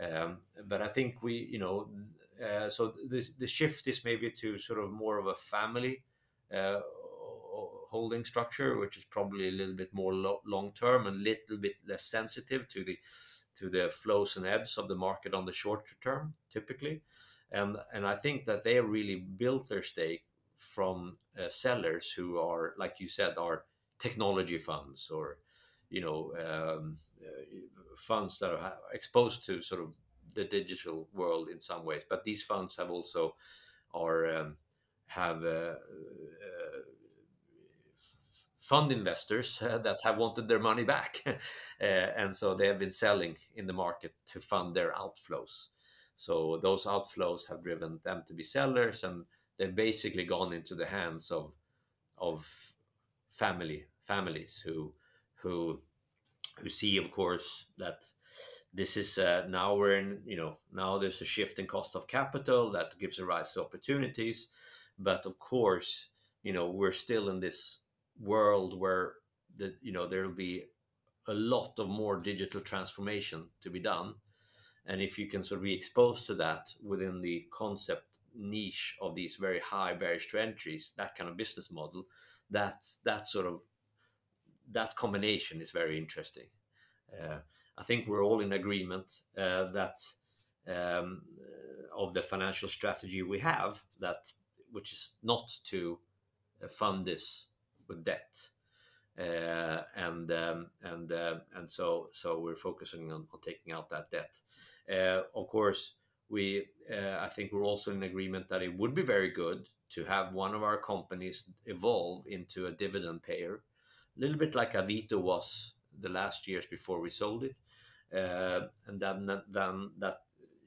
S2: Um, but I think we, you know, uh, so the the shift is maybe to sort of more of a family uh, holding structure, which is probably a little bit more lo- long term and a little bit less sensitive to the to the flows and ebbs of the market on the shorter term, typically. And and I think that they really built their stake from uh, sellers who are, like you said, are technology funds or you know um, uh, funds that are exposed to sort of the digital world in some ways. But these funds have also are um, have uh, uh fund investors uh, that have wanted their money back, uh, and so they have been selling in the market to fund their outflows. So those outflows have driven them to be sellers, and they've basically gone into the hands of of family families who who who see, of course, that this is uh, now we're in you know now there's a shift in cost of capital that gives a rise to opportunities but of course you know we're still in this world where the you know there'll be a lot of more digital transformation to be done. And if you can sort of be exposed to that within the concept niche of these very high barriers to entries that kind of business model that's that sort of that combination is very interesting. Uh, i think we're all in agreement uh, that um, of the financial strategy we have that which is not to uh, fund this with debt. Uh, and um, and uh, and so so we're focusing on, taking out that debt. Uh, of course, we I think we're also in agreement that it would be very good to have one of our companies evolve into a dividend payer, a little bit like Avito was the last years before we sold it, and then that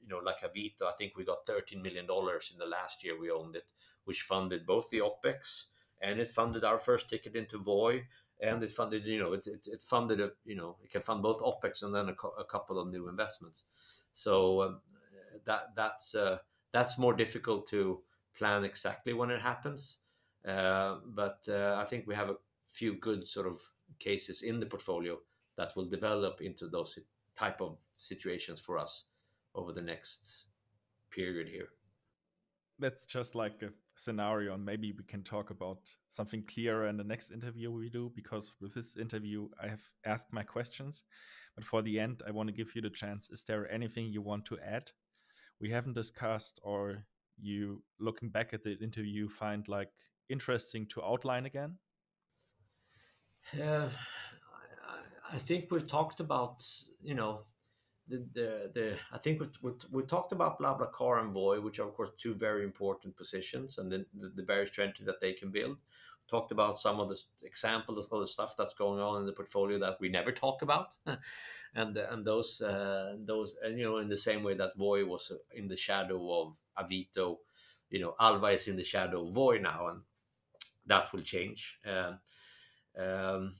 S2: you know like Avito, I think we got 13 million dollars in the last year we owned it, which funded both the opex and it funded our first ticket into Voi, and it funded, you know, it, it, it funded, a, you know, it can fund both OPEX and then a, co- a couple of new investments. So um, that that's uh, that's more difficult to plan exactly when it happens. Uh, but uh, I think we have a few good sort of cases in the portfolio that will develop into those type of situations for us over the next period here.
S1: That's just like a scenario and maybe we can talk about something clearer in the next interview we do because with this interview i have asked my questions. But for the end i want to give you the chance. Is there anything you want to add? We haven't discussed or you looking back at the interview find like interesting to outline again?
S2: Uh, I think we've talked about you know the, the, the I think we, we, we talked about BlaBlaCar and Voi, which are of course two very important positions, and then the, the barriers to that they can build. Talked about some of the examples of the stuff that's going on in the portfolio that we never talk about, and and those uh, those and you know in the same way that Voi was in the shadow of Avito, you know Alva is in the shadow of Voi now, and that will change. Uh, um,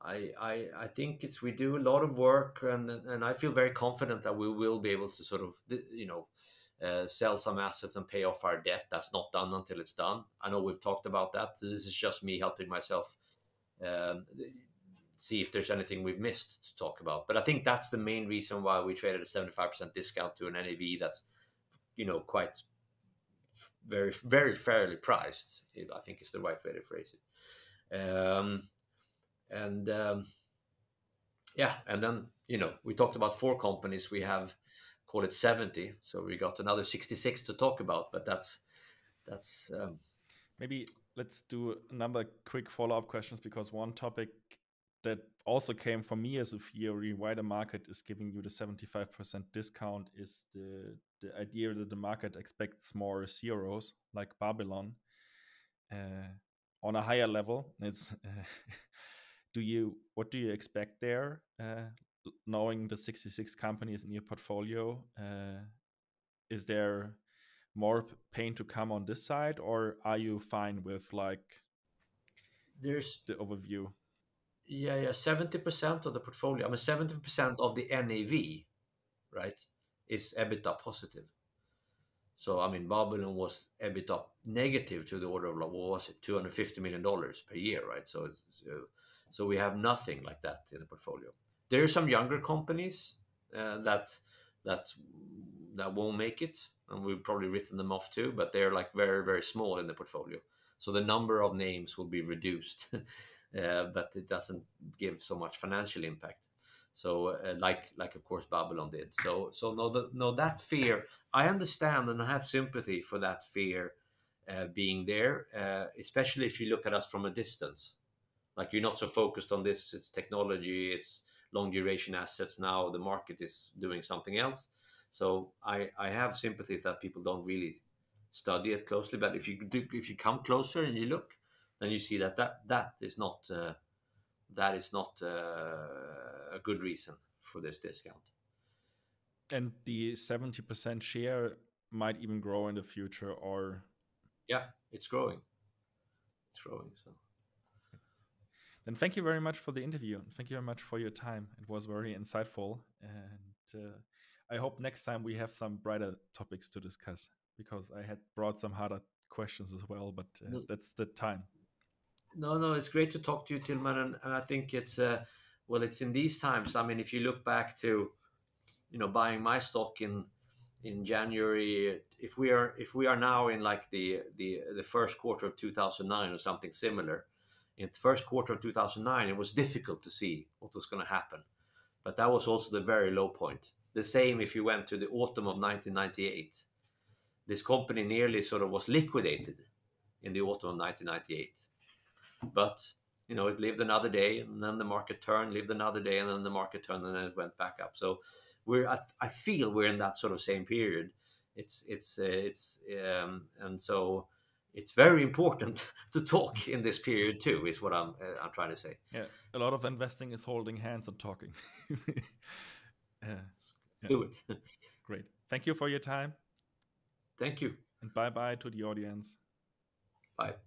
S2: I, I, I think it's we do a lot of work and and I feel very confident that we will be able to sort of you know uh, sell some assets and pay off our debt. That's not done until it's done. I know we've talked about that. This is just me helping myself um, see if there's anything we've missed to talk about. But I think that's the main reason why we traded a 75% discount to an NAV that's you know quite very very fairly priced. I think is the right way to phrase it. Um, and um, yeah and then you know we talked about four companies we have call it 70 so we got another 66 to talk about but that's that's um...
S1: maybe let's do a number of quick follow-up questions because one topic that also came from me as a theory why the market is giving you the 75% discount is the the idea that the market expects more zeros like Babylon uh, on a higher level. It's uh, do you what do you expect there? Uh, knowing the 66 companies in your portfolio, uh, is there more pain to come on this side, or are you fine with like
S2: there's
S1: the overview?
S2: Yeah, yeah, seventy percent of the portfolio. I mean, seventy percent of the NAV, right, is EBITDA positive. So I mean, Babylon was EBITDA negative to the order of what was it, two hundred fifty million dollars per year, right? So, so, so we have nothing like that in the portfolio. There are some younger companies uh, that that that won't make it, and we've probably written them off too. But they're like very very small in the portfolio, so the number of names will be reduced, uh, but it doesn't give so much financial impact so uh, like like of course babylon did so so no the, no that fear i understand and i have sympathy for that fear uh, being there uh, especially if you look at us from a distance like you're not so focused on this it's technology it's long duration assets now the market is doing something else so i i have sympathy that people don't really study it closely but if you do if you come closer and you look then you see that that that is not uh, that is not uh, a good reason for this discount.
S1: And the 70% share might even grow in the future or
S2: yeah, it's growing. It's growing so
S1: then thank you very much for the interview. And Thank you very much for your time. It was very insightful and uh, I hope next time we have some brighter topics to discuss because I had brought some harder questions as well, but uh, no. that's the time
S2: no, no, it's great to talk to you, Tilman, and, and I think it's uh, well, it's in these times. I mean, if you look back to, you know, buying my stock in in January, if we are if we are now in like the the the first quarter of 2009 or something similar, in the first quarter of 2009, it was difficult to see what was going to happen, but that was also the very low point. The same if you went to the autumn of 1998. This company nearly sort of was liquidated in the autumn of 1998 but you know, it lived another day, and then the market turned, lived another day, and then the market turned, and then it went back up. So we're, I, I feel we're in that sort of same period. It's, it's, uh, it's, um, and so it's very important to talk in this period too. Is what I'm, uh, I'm trying to say.
S1: Yeah, a lot of investing is holding hands and talking.
S2: yeah. Do it.
S1: Great. Thank you for your time.
S2: Thank you.
S1: And bye bye to the audience.
S2: Bye.